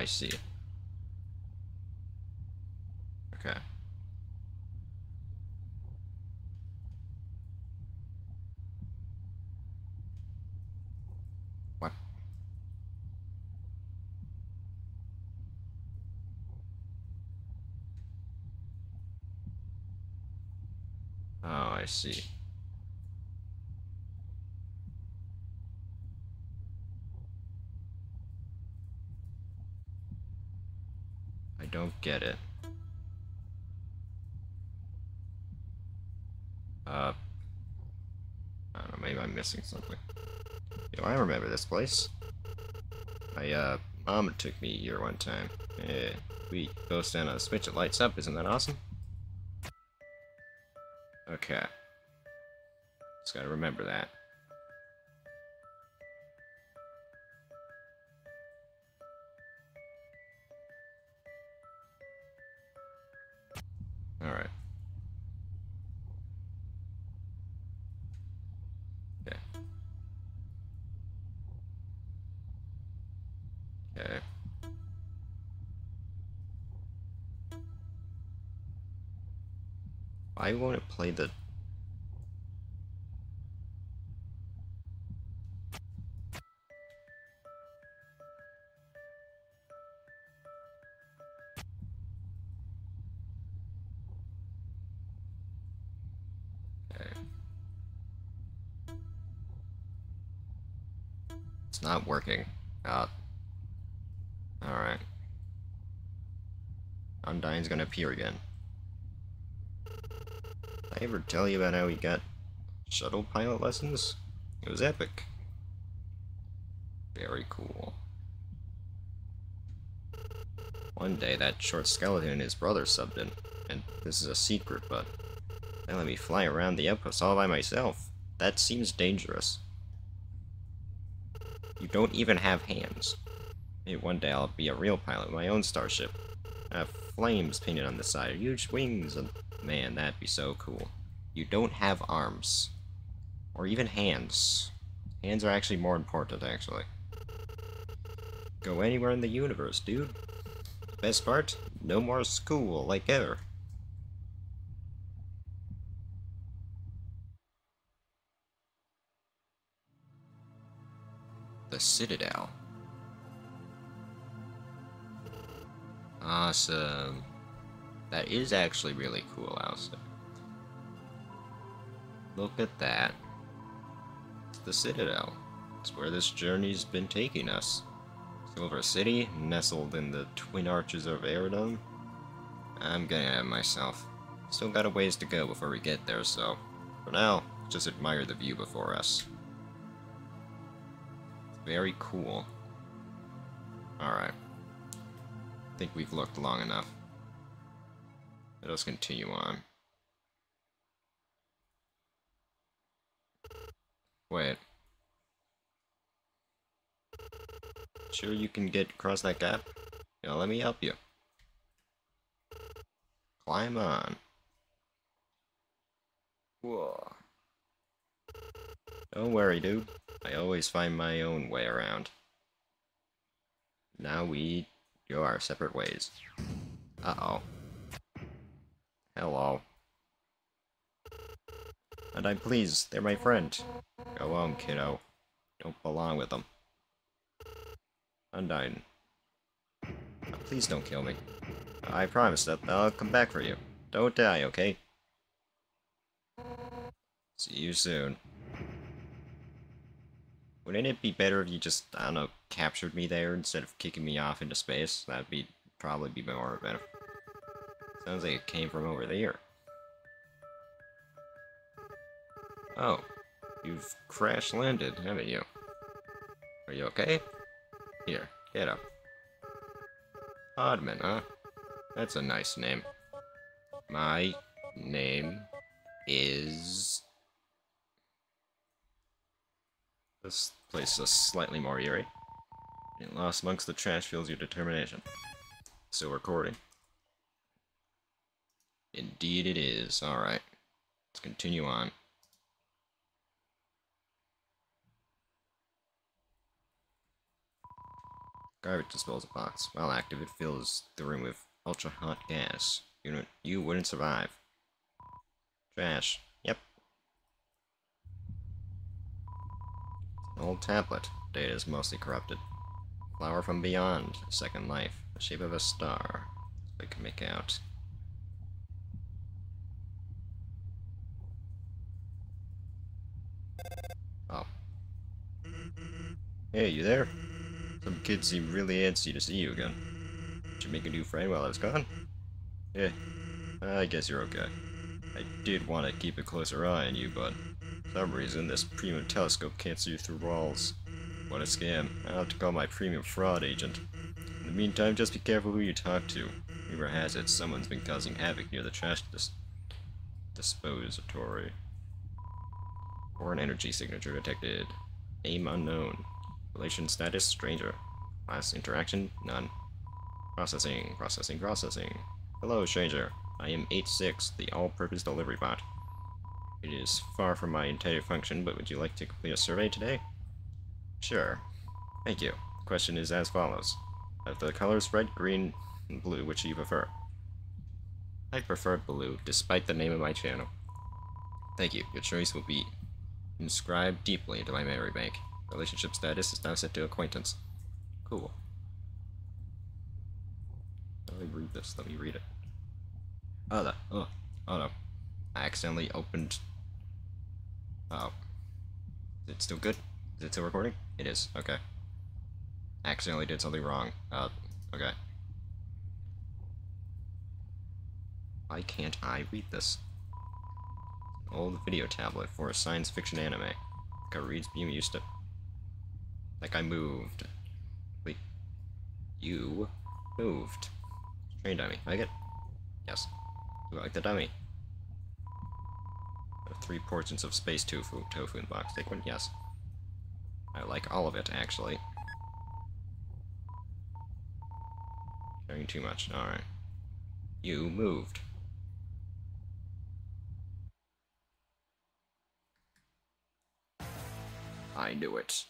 see. Okay. What? Oh, I see. Don't get it. Uh, I don't know, maybe I'm missing something. Yo, I remember this place. My, uh, mom took me here one time. Yeah, we go stand on a switch, it lights up, isn't that awesome? Okay. Just gotta remember that. Won't it. It's not working. Uh, Alright. Undyne's gonna appear again. I ever tell you about how he got shuttle pilot lessons? It was epic. Very cool. One day, that short skeleton and his brother subbed in, and this is a secret, but they let me fly around the outpost all by myself. That seems dangerous. You don't even have hands. Maybe one day I'll be a real pilot with my own starship. I have flames painted on the side, huge wings, and man, that'd be so cool. You don't have arms. Or even hands. Hands are actually more important, actually. Go anywhere in the universe, dude. Best part? No more school, like ever. The Citadel. Awesome. That is actually really cool, Alistair. Look at that. It's the Citadel. It's where this journey's been taking us. Silver City, nestled in the twin arches of Aerodome. I'm gonna of myself. Still got a ways to go before we get there, so for now, just admire the view before us. It's very cool. Alright. I think we've looked long enough. Let us continue on. Wait. Sure you can get across that gap? Let me help you. Climb on. Whoa. Don't worry, dude. I always find my own way around. Now we go our separate ways. Uh-oh. Hello. And I'm pleased, they're my friend. Go on, kiddo. Don't belong with them. Undyne. Please don't kill me. I promise that I'll come back for you. Don't die, okay? See you soon. Wouldn't it be better if you just, I don't know, captured me there instead of kicking me off into space? That'd be probably be more better. Sounds like it came from over there. Oh, you've crash landed, haven't you? Are you okay? Here, get up. Oddman, huh? That's a nice name. My name is... This place is slightly more eerie. Getting lost amongst the trash feels your determination. Still recording. Indeed it is. Alright. Let's continue on. Garbage disposal box. While active, it fills the room with ultra hot gas. You, know, you wouldn't survive. Trash. Yep. An old tablet. Data is mostly corrupted. Flower from beyond. Second life. The shape of a star. I can make out. Oh. Hey, you there? Some kids seem really antsy to see you again. Did you make a new friend while I was gone? Yeah, I guess you're okay. I did want to keep a closer eye on you, but for some reason this premium telescope can't see you through walls. What a scam. I'll have to call my premium fraud agent. In the meantime, just be careful who you talk to. Rumor has it someone's been causing havoc near the trash dis disposatory. Foreign energy signature detected. Aim unknown. Relation status stranger. Last interaction none. Processing, processing, processing. Hello, stranger. I am 8-6, the all-purpose delivery bot. It is far from my intended function, but would you like to complete a survey today? Sure. Thank you. The question is as follows. Of the colors red, green, and blue, which do you prefer? I prefer blue, despite the name of my channel. Thank you. Your choice will be inscribed deeply into my memory bank. Relationship status is now set to acquaintance. Cool. Let me read this. Let me read it. Oh, the, oh, oh no. I accidentally opened... Oh. Is it still good? Is it still recording? It is. Okay. Accidentally did something wrong. Uh, okay. Why can't I read this? Old video tablet for a science fiction anime. Like a reads beam used to. Like I moved. Wait. You moved. Train dummy. Like it? Yes. Like the dummy? Three portions of space tofu, tofu in the box. Take one? Yes. I like all of it, actually. Caring too much. Alright. You moved. I knew it.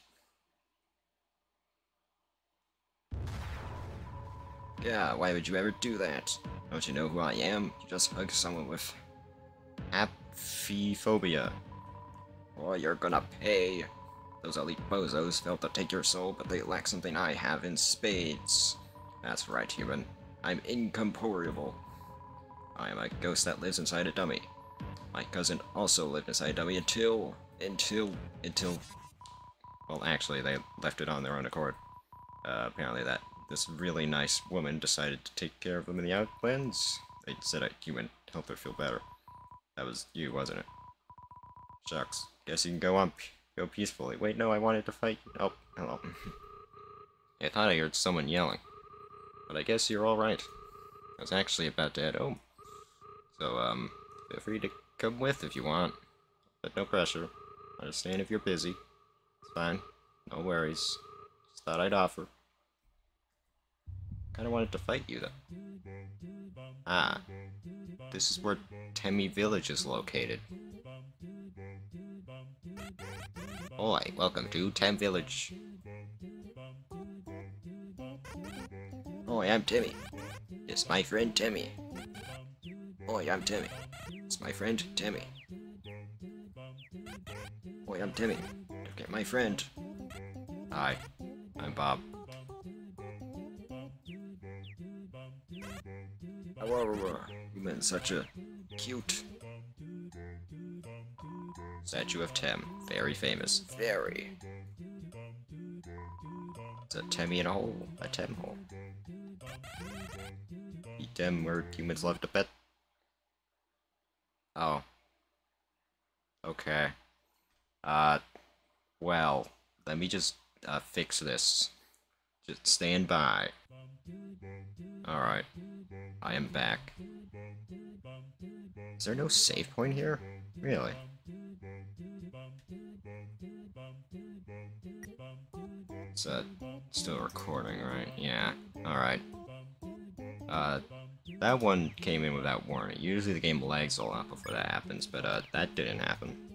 Yeah, why would you ever do that? Don't you know who I am? You just hug someone with haphephobia. Or you're gonna pay. Those elite bozos failed to take your soul, but they lack something I have in spades. That's right, human. I'm incorporeal. I am a ghost that lives inside a dummy. My cousin also lived inside a dummy until... until... until... Well, actually, they left it on their own accord. Uh, apparently that this really nice woman decided to take care of them in the Outlands. They said a human helped her feel better. That was you, wasn't it? Shucks. Guess you can go on, go peacefully. Wait, no, I wanted to fight. Oh, hello. I thought I heard someone yelling. But I guess you're alright. I was actually about to head home. So, um, feel free to come with if you want. But no pressure. Understand if you're busy. Fine. No worries. Just thought I'd offer. Kinda wanted to fight you, though. Ah. This is where Temmie Village is located. Oi, welcome to Tem Village. Oi, I'm Temmie. It's my friend Temmie. Oi, I'm Temmie. It's my friend Temmie. Oi, I'm Temmie. Get my friend. Hi, I'm Bob. You meant such a cute statue of Tem. Very famous. Very. It's a Temmie in a hole. A Tem hole. Eat Tem where humans love to pet. Oh. Okay. Uh, well, let me just uh, fix this. Just stand by. Alright. I am back. Is there no save point here? Really? It's uh, still recording, right? Yeah. Alright. Uh, that one came in without warning. Usually the game lags a lot before that happens, but uh, that didn't happen.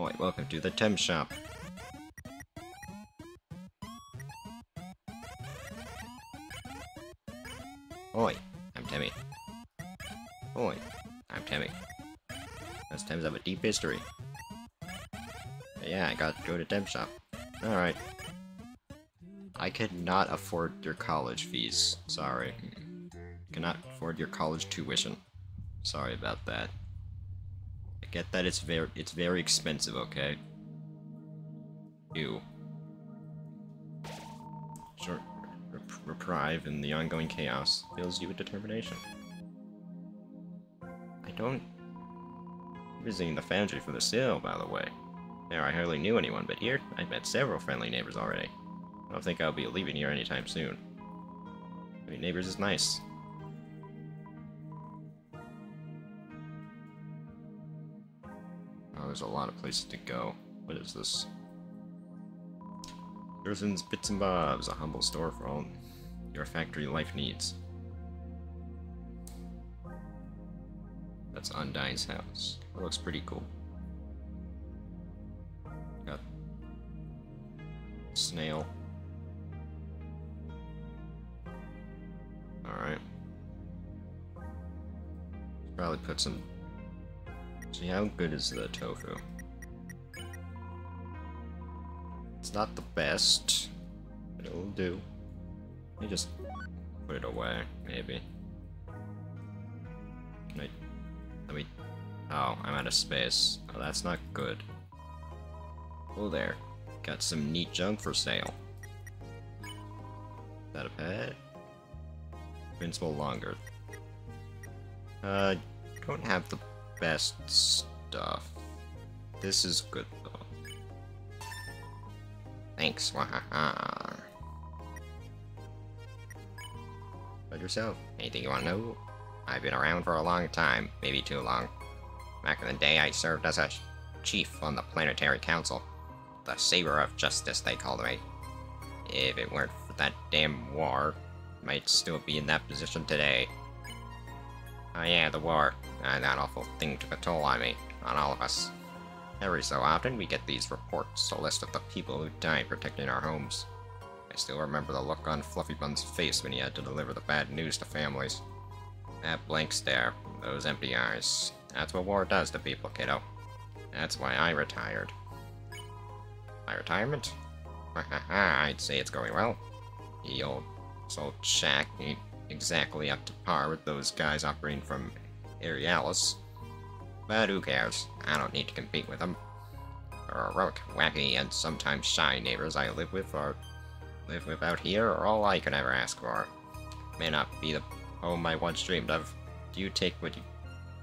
Oh, Alright, welcome to the Tem Shop. Oi, I'm Temmie. Oi, I'm Temmie. Those Tems have a deep history. But yeah, I got to go to Tem Shop. Alright. I cannot afford your college fees. Sorry. Cannot afford your college tuition. Sorry about that. Get that it's very it's very expensive, okay? You. Short rep reprieve in the ongoing chaos fills you with determination. I don't... Visiting the foundry for the sale, by the way. There, I hardly knew anyone, but here, I've met several friendly neighbors already. I don't think I'll be leaving here anytime soon. I mean, neighbors is nice. There's a lot of places to go. What is this? Gerson's Bits and Bobs, a humble store for all your factory life needs. That's Undyne's house. It looks pretty cool. Got snail. Alright. Probably put some... See, how good is the tofu? It's not the best, but it'll do. Let me just put it away, maybe. Can I... Let me... Oh, I'm out of space. Oh, that's not good. Oh, there. Got some neat junk for sale. Is that a pet? Invincible longer. Uh, don't have the best stuff. This is good though. Thanks, wahaha. But yourself, anything you want to know? I've been around for a long time, maybe too long. Back in the day, I served as a chief on the Planetary Council. The Saber of Justice, they called me. If it weren't for that damn war, might still be in that position today. Oh yeah, the war. Uh, that awful thing took a toll on me, on all of us. Every so often, we get these reports, a list of the people who died protecting our homes. I still remember the look on Fluffy Bun's face when he had to deliver the bad news to families. That blank stare, those empty eyes. That's what war does to people, kiddo. That's why I retired. My retirement? I'd say it's going well. The old so Shack ain't exactly up to par with those guys operating from Aerialis. But who cares? I don't need to compete with them. The heroic, wacky, and sometimes shy neighbors I live with or live with out here are all I could ever ask for. May not be the home I once dreamed of. Do you take what you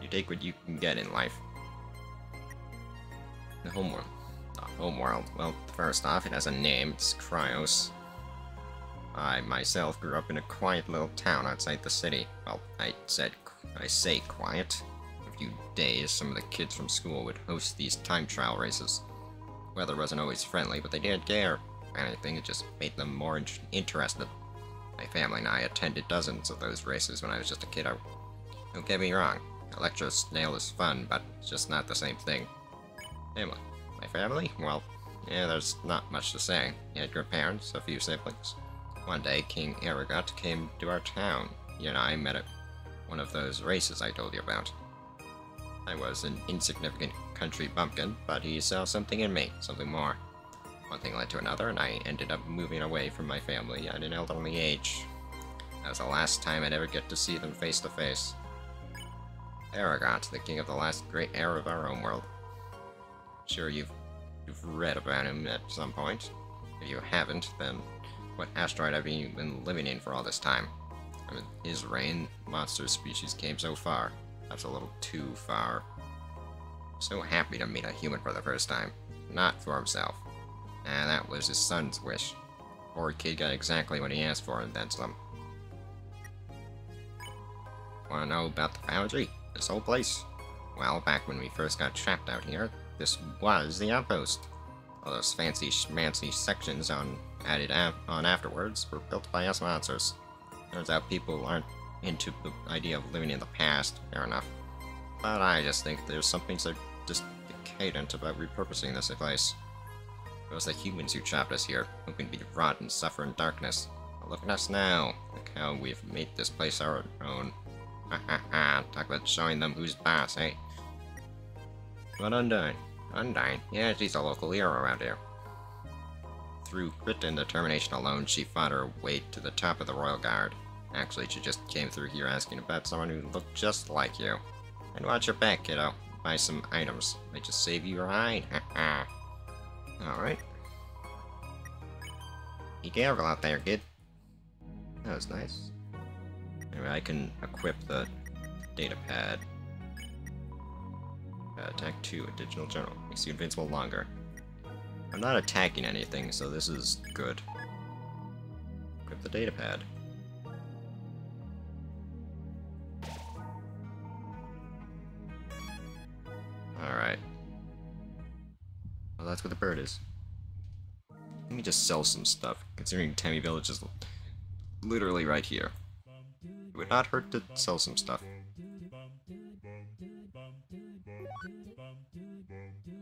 you take what you can get in life? The homeworld. The homeworld. Well, first off, it has a name. It's Krios. I myself grew up in a quiet little town outside the city. Well, I said, I say quiet. A few days, some of the kids from school would host these time trial races. Weather wasn't always friendly, but they didn't care. If anything, it just made them more in interested. My family and I attended dozens of those races when I was just a kiddo. Don't get me wrong, Electro Snail is fun, but it's just not the same thing. Family. My family? Well, yeah, there's not much to say. You had your parents, a few siblings. One day, King Erogot came to our town. He and I met at one of those races I told you about. I was an insignificant country bumpkin, but he saw something in me, something more. One thing led to another, and I ended up moving away from my family at an elderly age. That was the last time I'd ever get to see them face to face. Erogot, the king of the last great era of our homeworld. Sure, you've you've read about him at some point. If you haven't, then what asteroid have you been living in for all this time? I mean, his rain monster species came so far. That's a little too far. So happy to meet a human for the first time. Not for himself. And that was his son's wish. Poor kid got exactly what he asked for and then some. Wanna know about the foundry? This whole place? Well, back when we first got trapped out here, this was the outpost. All those fancy schmancy sections on added on afterwards were built by us monsters. Turns out people aren't into the idea of living in the past, fair enough. But I just think there's something so just decadent about repurposing this place. It was the humans who trapped us here, hoping to rot and suffer in darkness. But look at us now. Look how we've made this place our own. Ha ha ha, talk about showing them who's boss, eh? But Undyne. Undyne? Yeah, she's a local hero around here. Through grit and determination alone, she fought her way to the top of the Royal Guard. Actually, she just came through here asking about someone who looked just like you. And watch your back, kiddo. Buy some items. Might just save you your hide. Alright. Be careful out there, kid. That was nice. Anyway, I can equip the data pad. Uh, attack 2, additional general. Makes you invincible longer. I'm not attacking anything, so this is good. Equip the data pad. That's what the bird is. Let me just sell some stuff, considering Temmie Village is literally right here. It would not hurt to sell some stuff.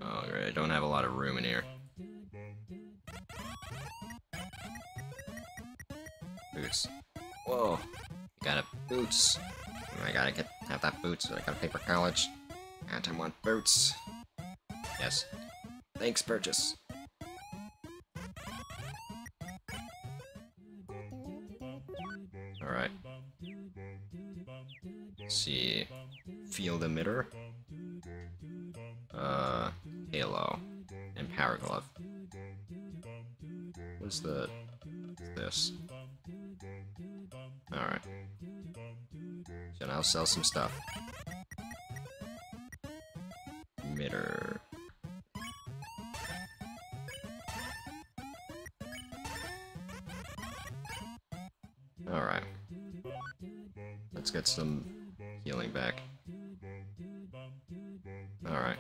Oh, Alright, I don't have a lot of room in here. Boots. Whoa! Got a boots. Oh I gotta get have that boots. I gotta pay for college. And I want boots. Yes. Thanks, purchase. Alright. see. Field emitter. Uh, Halo. And Power Glove. What's the... this? Alright. So now I'll sell some stuff. Get some healing back. Alright.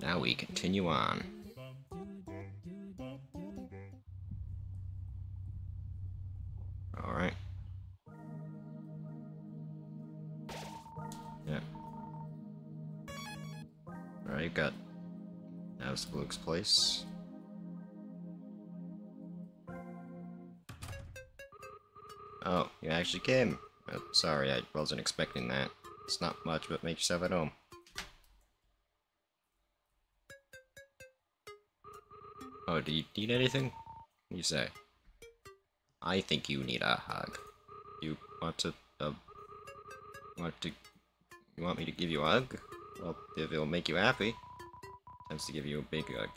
Now we continue on. Alright. Yeah. Alright, got Napstablook's place. Oh, you actually came. Sorry, I wasn't expecting that. It's not much, but make yourself at home. Oh, do you need anything? You say? I think you need a hug. You want to, uh, want to, you want me to give you a hug? Well, if it'll make you happy, tends to give you a big hug.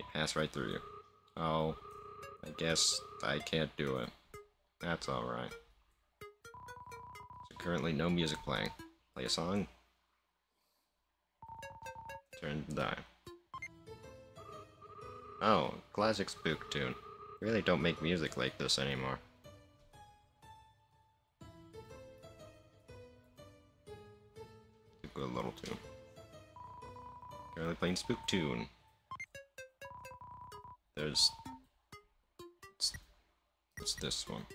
It pass right through you. Oh, I guess I can't do it. That's alright. Currently no music playing. Play a song. Turn the dime. Oh, classic spook tune. Really don't make music like this anymore. A good little tune. Currently playing spook tune. There's... It's, it's this one.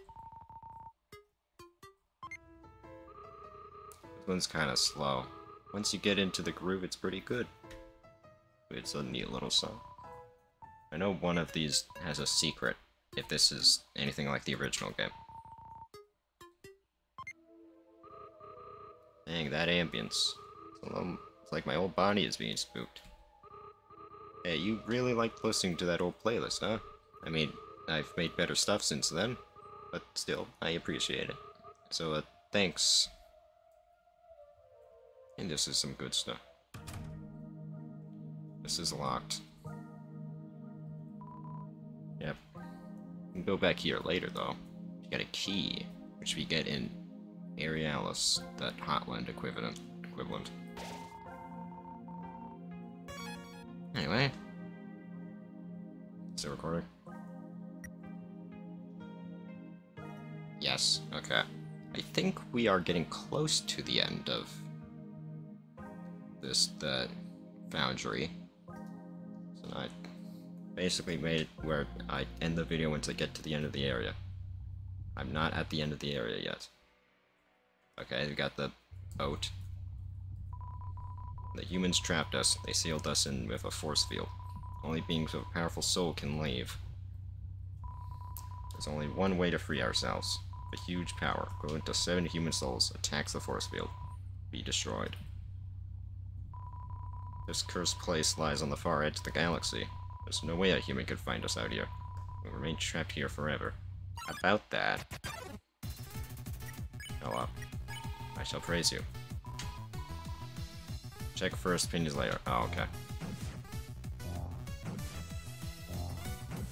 One's kind of slow. Once you get into the groove, it's pretty good. It's a neat little song. I know one of these has a secret, if this is anything like the original game. Dang, that ambience. It's, little, it's like my old body is being spooked. Hey, you really liked listening to that old playlist, huh? I mean, I've made better stuff since then, but still, I appreciate it. So, uh, thanks. And this is some good stuff. This is locked. Yep. We can go back here later, though. We got a key, which we get in Aerialis, that Hotland equivalent. equivalent. Anyway. Is it recording? Yes, okay. I think we are getting close to the end of this, the foundry. So I basically made it where I end the video once I get to the end of the area. I'm not at the end of the area yet. Okay, we got the boat. The humans trapped us. They sealed us in with a force field. Only beings with a powerful soul can leave. There's only one way to free ourselves. A huge power, equivalent to seven human souls, attacks the force field. Be destroyed. This cursed place lies on the far edge of the galaxy. There's no way a human could find us out here. We'll remain trapped here forever. About that... Oh well. I shall praise you. Check first, opinions later. Oh, okay.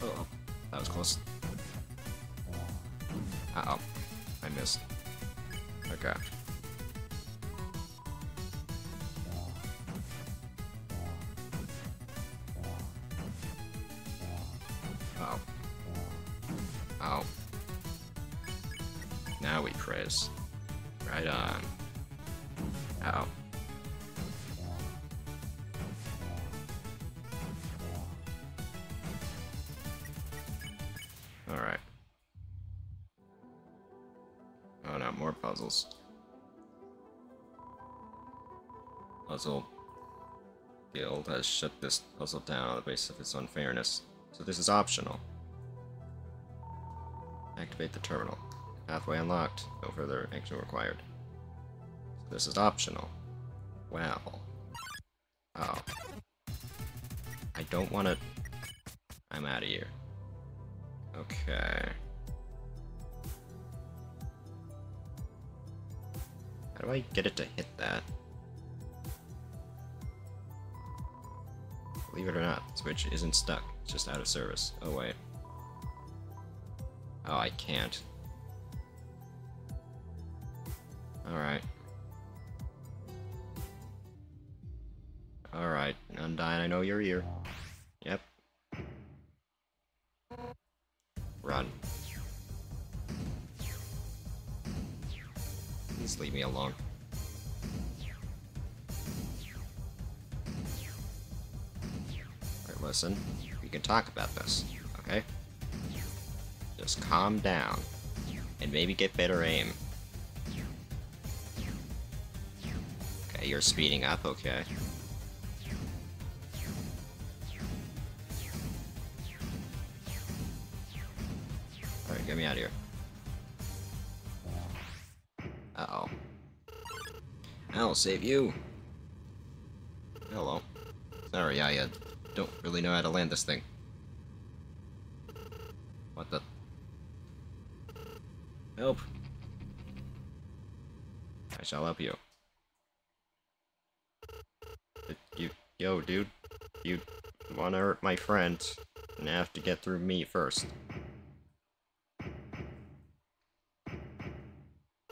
Oh, that was close. Uh-oh. I missed. Okay. This puzzle down on the basis of its unfairness, so this is optional. Activate the terminal. Pathway unlocked. No further action required. So this is optional. Well. Oh. I don't want to... I'm out of here. Okay. How do I get it to hit that? Believe it or not, Switch isn't stuck. It's just out of service. Oh, wait. Oh, I can't. Alright. Alright, Undyne, I know you're here. Talk about this, okay? Just calm down. And maybe get better aim. Okay, you're speeding up, okay. Alright, get me out of here. Uh-oh. I'll save you. Hello. Sorry, I uh, don't really know how to land this thing. What the? Help. I shall help you. You, yo, dude. You wanna hurt my friend, and have to get through me first.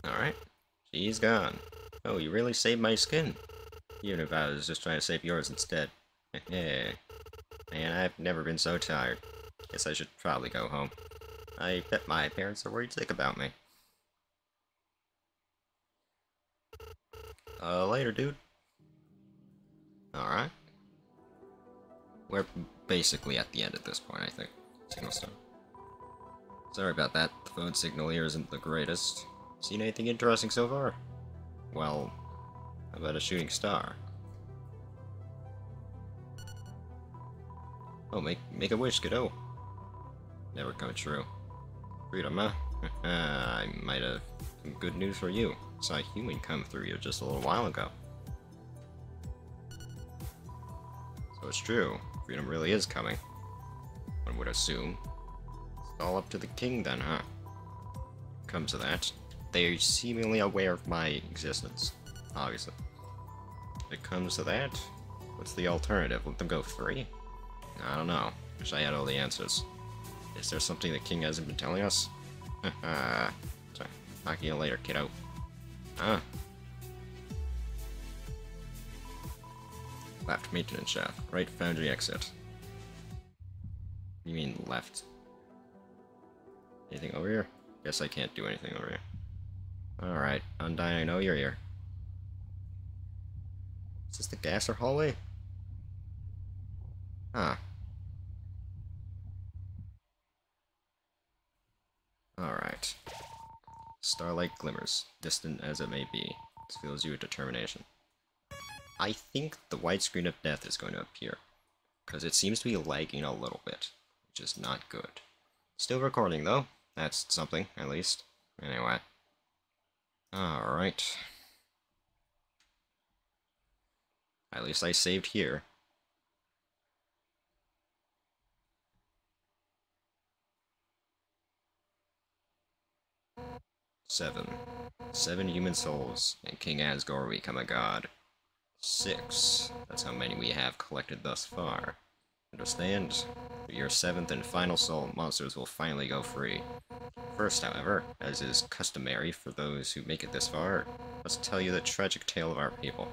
Alright. She's gone. Oh, you really saved my skin. Even if I was just trying to save yours instead. Man, I've never been so tired. Guess I should probably go home. I bet my parents are worried sick about me. Uh, later, dude. Alright. We're basically at the end at this point, I think. Signal stone. Sorry about that. The phone signal here isn't the greatest. Seen anything interesting so far? Well, about a shooting star? Oh, make make a wish, kiddo. Never come true. Freedom, huh? I might have some good news for you. Saw a human come through here just a little while ago. So it's true. Freedom really is coming. One would assume. It's all up to the king then, huh? Comes to that. They're seemingly aware of my existence. Obviously. It comes to that, what's the alternative? Let them go free? I don't know. Wish I had all the answers. Is there something the king hasn't been telling us? Uh, sorry. Talk to you later, kiddo. Huh? Left maintenance shaft. Right foundry exit. You mean left? Anything over here? Guess I can't do anything over here. Alright, Undyne, I know you're here. Is this the gasser hallway? Huh. Alright. Starlight glimmers, distant as it may be. This fills you with determination. I think the white screen of death is going to appear. Because it seems to be lagging a little bit, which is not good. Still recording though. That's something, at least. Anyway. Alright. At least I saved here. Seven. Seven human souls, and King Asgore become a god. Six. That's how many we have collected thus far. Understand? Your seventh and final soul, monsters will finally go free. First, however, as is customary for those who make it this far, let's tell you the tragic tale of our people.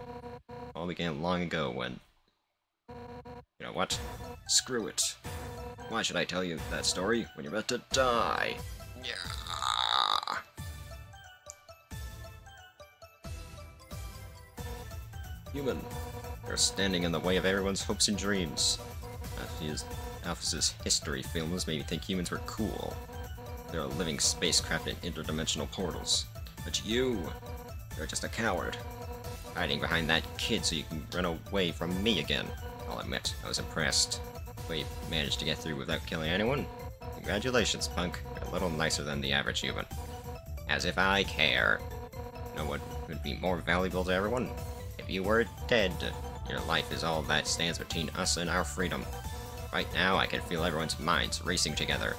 All began long ago when... You know what? Screw it. Why should I tell you that story when you're about to die? Yeah. Human, you're standing in the way of everyone's hopes and dreams. Alphys' history films made me think humans were cool. They're a living spacecraft in interdimensional portals. But you, you're just a coward. Hiding behind that kid so you can run away from me again. I'll admit, I was impressed. We managed to get through without killing anyone. Congratulations, punk. You're a little nicer than the average human. As if I care. No one what would be more valuable to everyone? You were dead. Your life is all that stands between us and our freedom. Right now, I can feel everyone's minds racing together.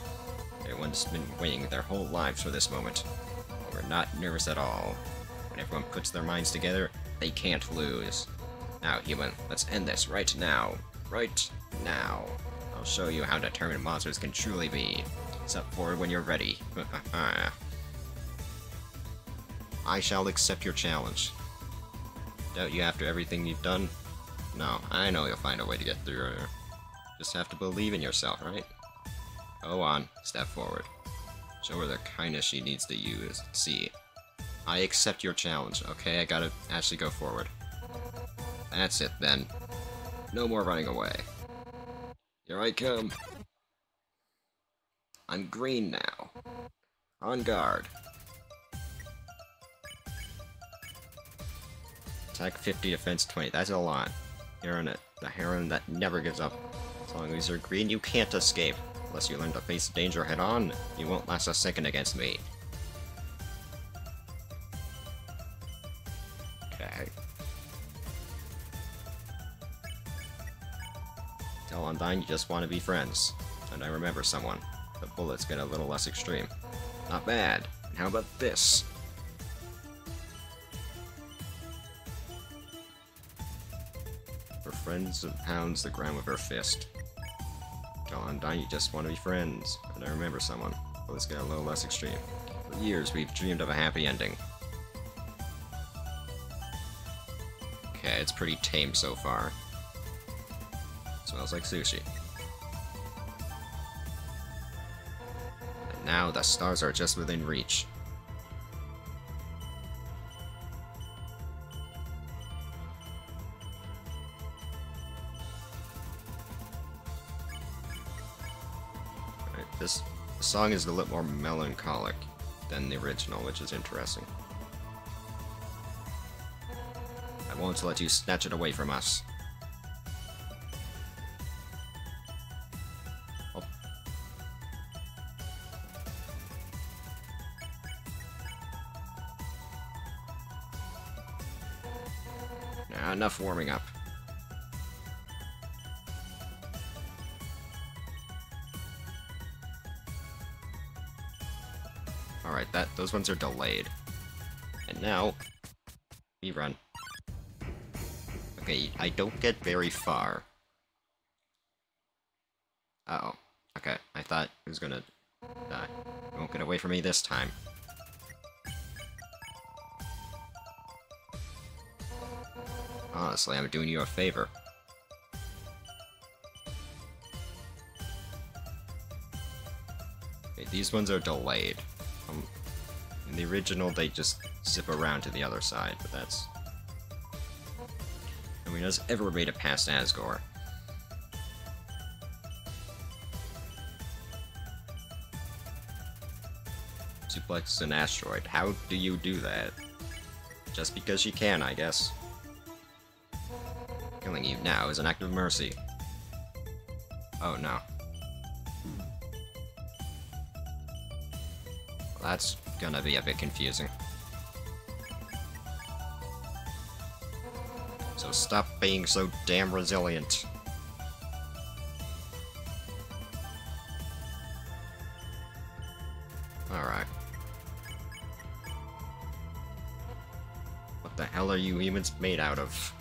Everyone's been waiting their whole lives for this moment. We're not nervous at all. When everyone puts their minds together, they can't lose. Now, human, let's end this right now. Right now. I'll show you how determined monsters can truly be. Step forward when you're ready. I shall accept your challenge. Doubt you after everything you've done? No, I know you'll find a way to get through. Just have to believe in yourself, right? Go on, step forward. Show her the kindness she needs to use. See. I accept your challenge, okay? I gotta actually go forward. That's it, then. No more running away. Here I come. I'm green now. On guard. Attack 50, defense 20. That's a lot. Heron, the heron that never gives up. As long as you're green, you can't escape. Unless you learn to face danger head-on, you won't last a second against me. Okay. Tell Undyne you just want to be friends. And I remember someone. The bullets get a little less extreme. Not bad. And how about this? Friends and pounds the ground with her fist. Tell Undyne you just want to be friends. And I remember someone. Bullets get a little less extreme. For years we've dreamed of a happy ending. Okay, it's pretty tame so far. Smells like sushi. And now the stars are just within reach. Song is a little more melancholic than the original, which is interesting. I won't let you snatch it away from us. Oh. Enough warming up. Those ones are delayed. And now, we run. Okay, I don't get very far. Uh oh Okay, I thought it was gonna die. It won't get away from me this time. Honestly, I'm doing you a favor. Okay, these ones are delayed. The original, they just zip around to the other side, but that's... I mean, has ever made it past Asgore. Suplex an asteroid. How do you do that? Just because you can, I guess. Killing you now is an act of mercy. Oh no. That's gonna be a bit confusing. So stop being so damn resilient. Alright. What the hell are you humans made out of?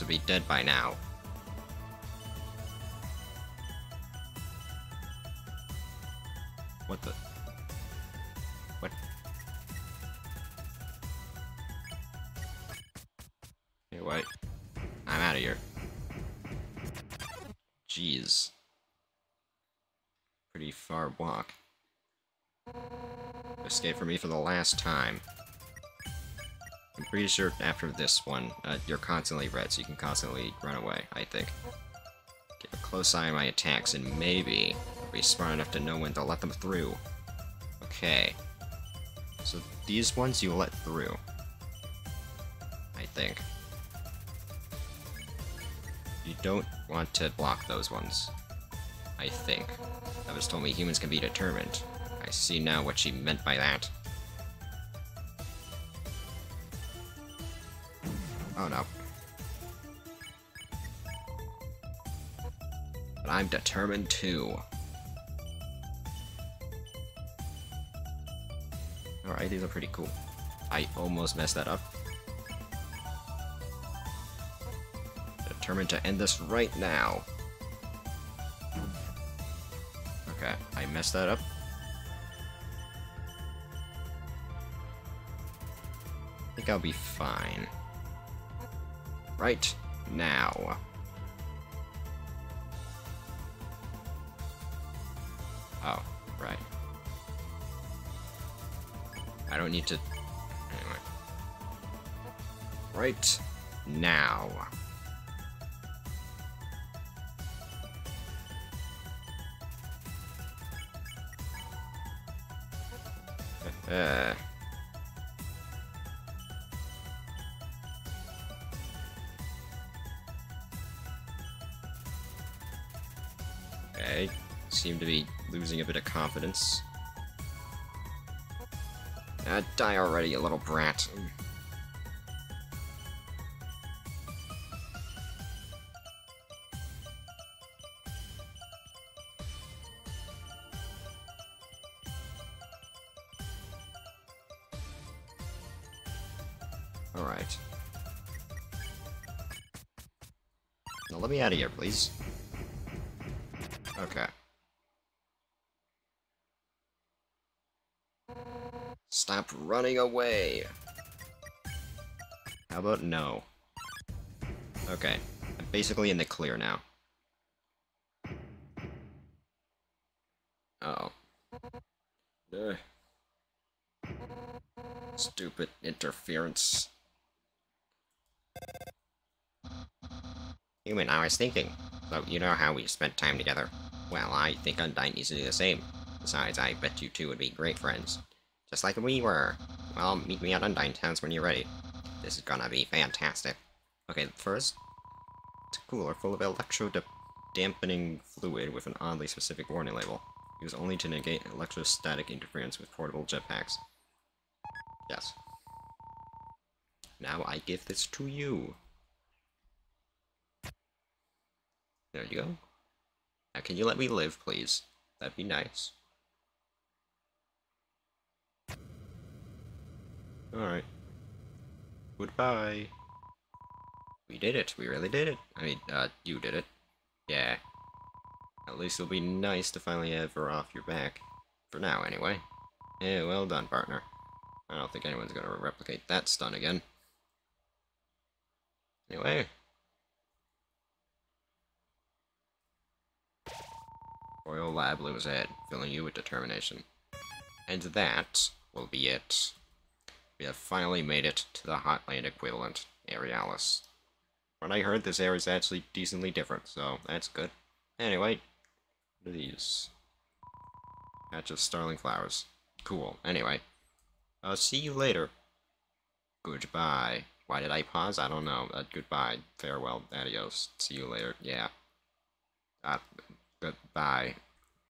Would be dead by now. What the? What? Hey, wait. I'm out of here. Jeez. Pretty far walk. Escape from me for the last time. Pretty sure after this one, uh, you're constantly red, so you can constantly run away, I think. Keep a close eye on my attacks, and maybe be smart enough to know when to let them through. Okay. So these ones you let through. I think. You don't want to block those ones. I think. Others told me humans can be determined. I see now what she meant by that. I'm determined to. Alright, these are pretty cool. I almost messed that up. Determined to end this right now. Okay, I messed that up. I think I'll be fine right now. Don't need to... Anyway. Right now. Uh... Okay, seem to be losing a bit of confidence. Uh, die already, you little brat. Alright. Now let me out of here, please. Okay. Stop running away! How about no? Okay, I'm basically in the clear now. Uh oh. Ugh. Stupid interference. Human, I was thinking. So, you know how we spent time together. Well, I think Undyne needs to do the same. Besides, I bet you two would be great friends. Just like we were. Well, meet me at Undyne Towns when you're ready. This is gonna be fantastic. Okay, first, cooler full of electro-dampening fluid with an oddly specific warning label. Used only to negate electrostatic interference with portable jetpacks. Yes. Now I give this to you. There you go. Now, can you let me live, please? That'd be nice. Alright. Goodbye. We did it. We really did it. I mean, uh, you did it. Yeah. At least it'll be nice to finally have her off your back. For now, anyway. Yeah, well done, partner. I don't think anyone's gonna replicate that stun again. Anyway, Royal Lab Lose Ed, filling you with determination. And that will be it. We have finally made it to the Hotland equivalent, Aerialis. When I heard this area is actually decently different, so that's good. Anyway, what are these? Patch of starling flowers. Cool. Anyway, I'll see you later. Goodbye. Why did I pause? I don't know. Uh, goodbye. Farewell. Adios. See you later. Yeah. Uh,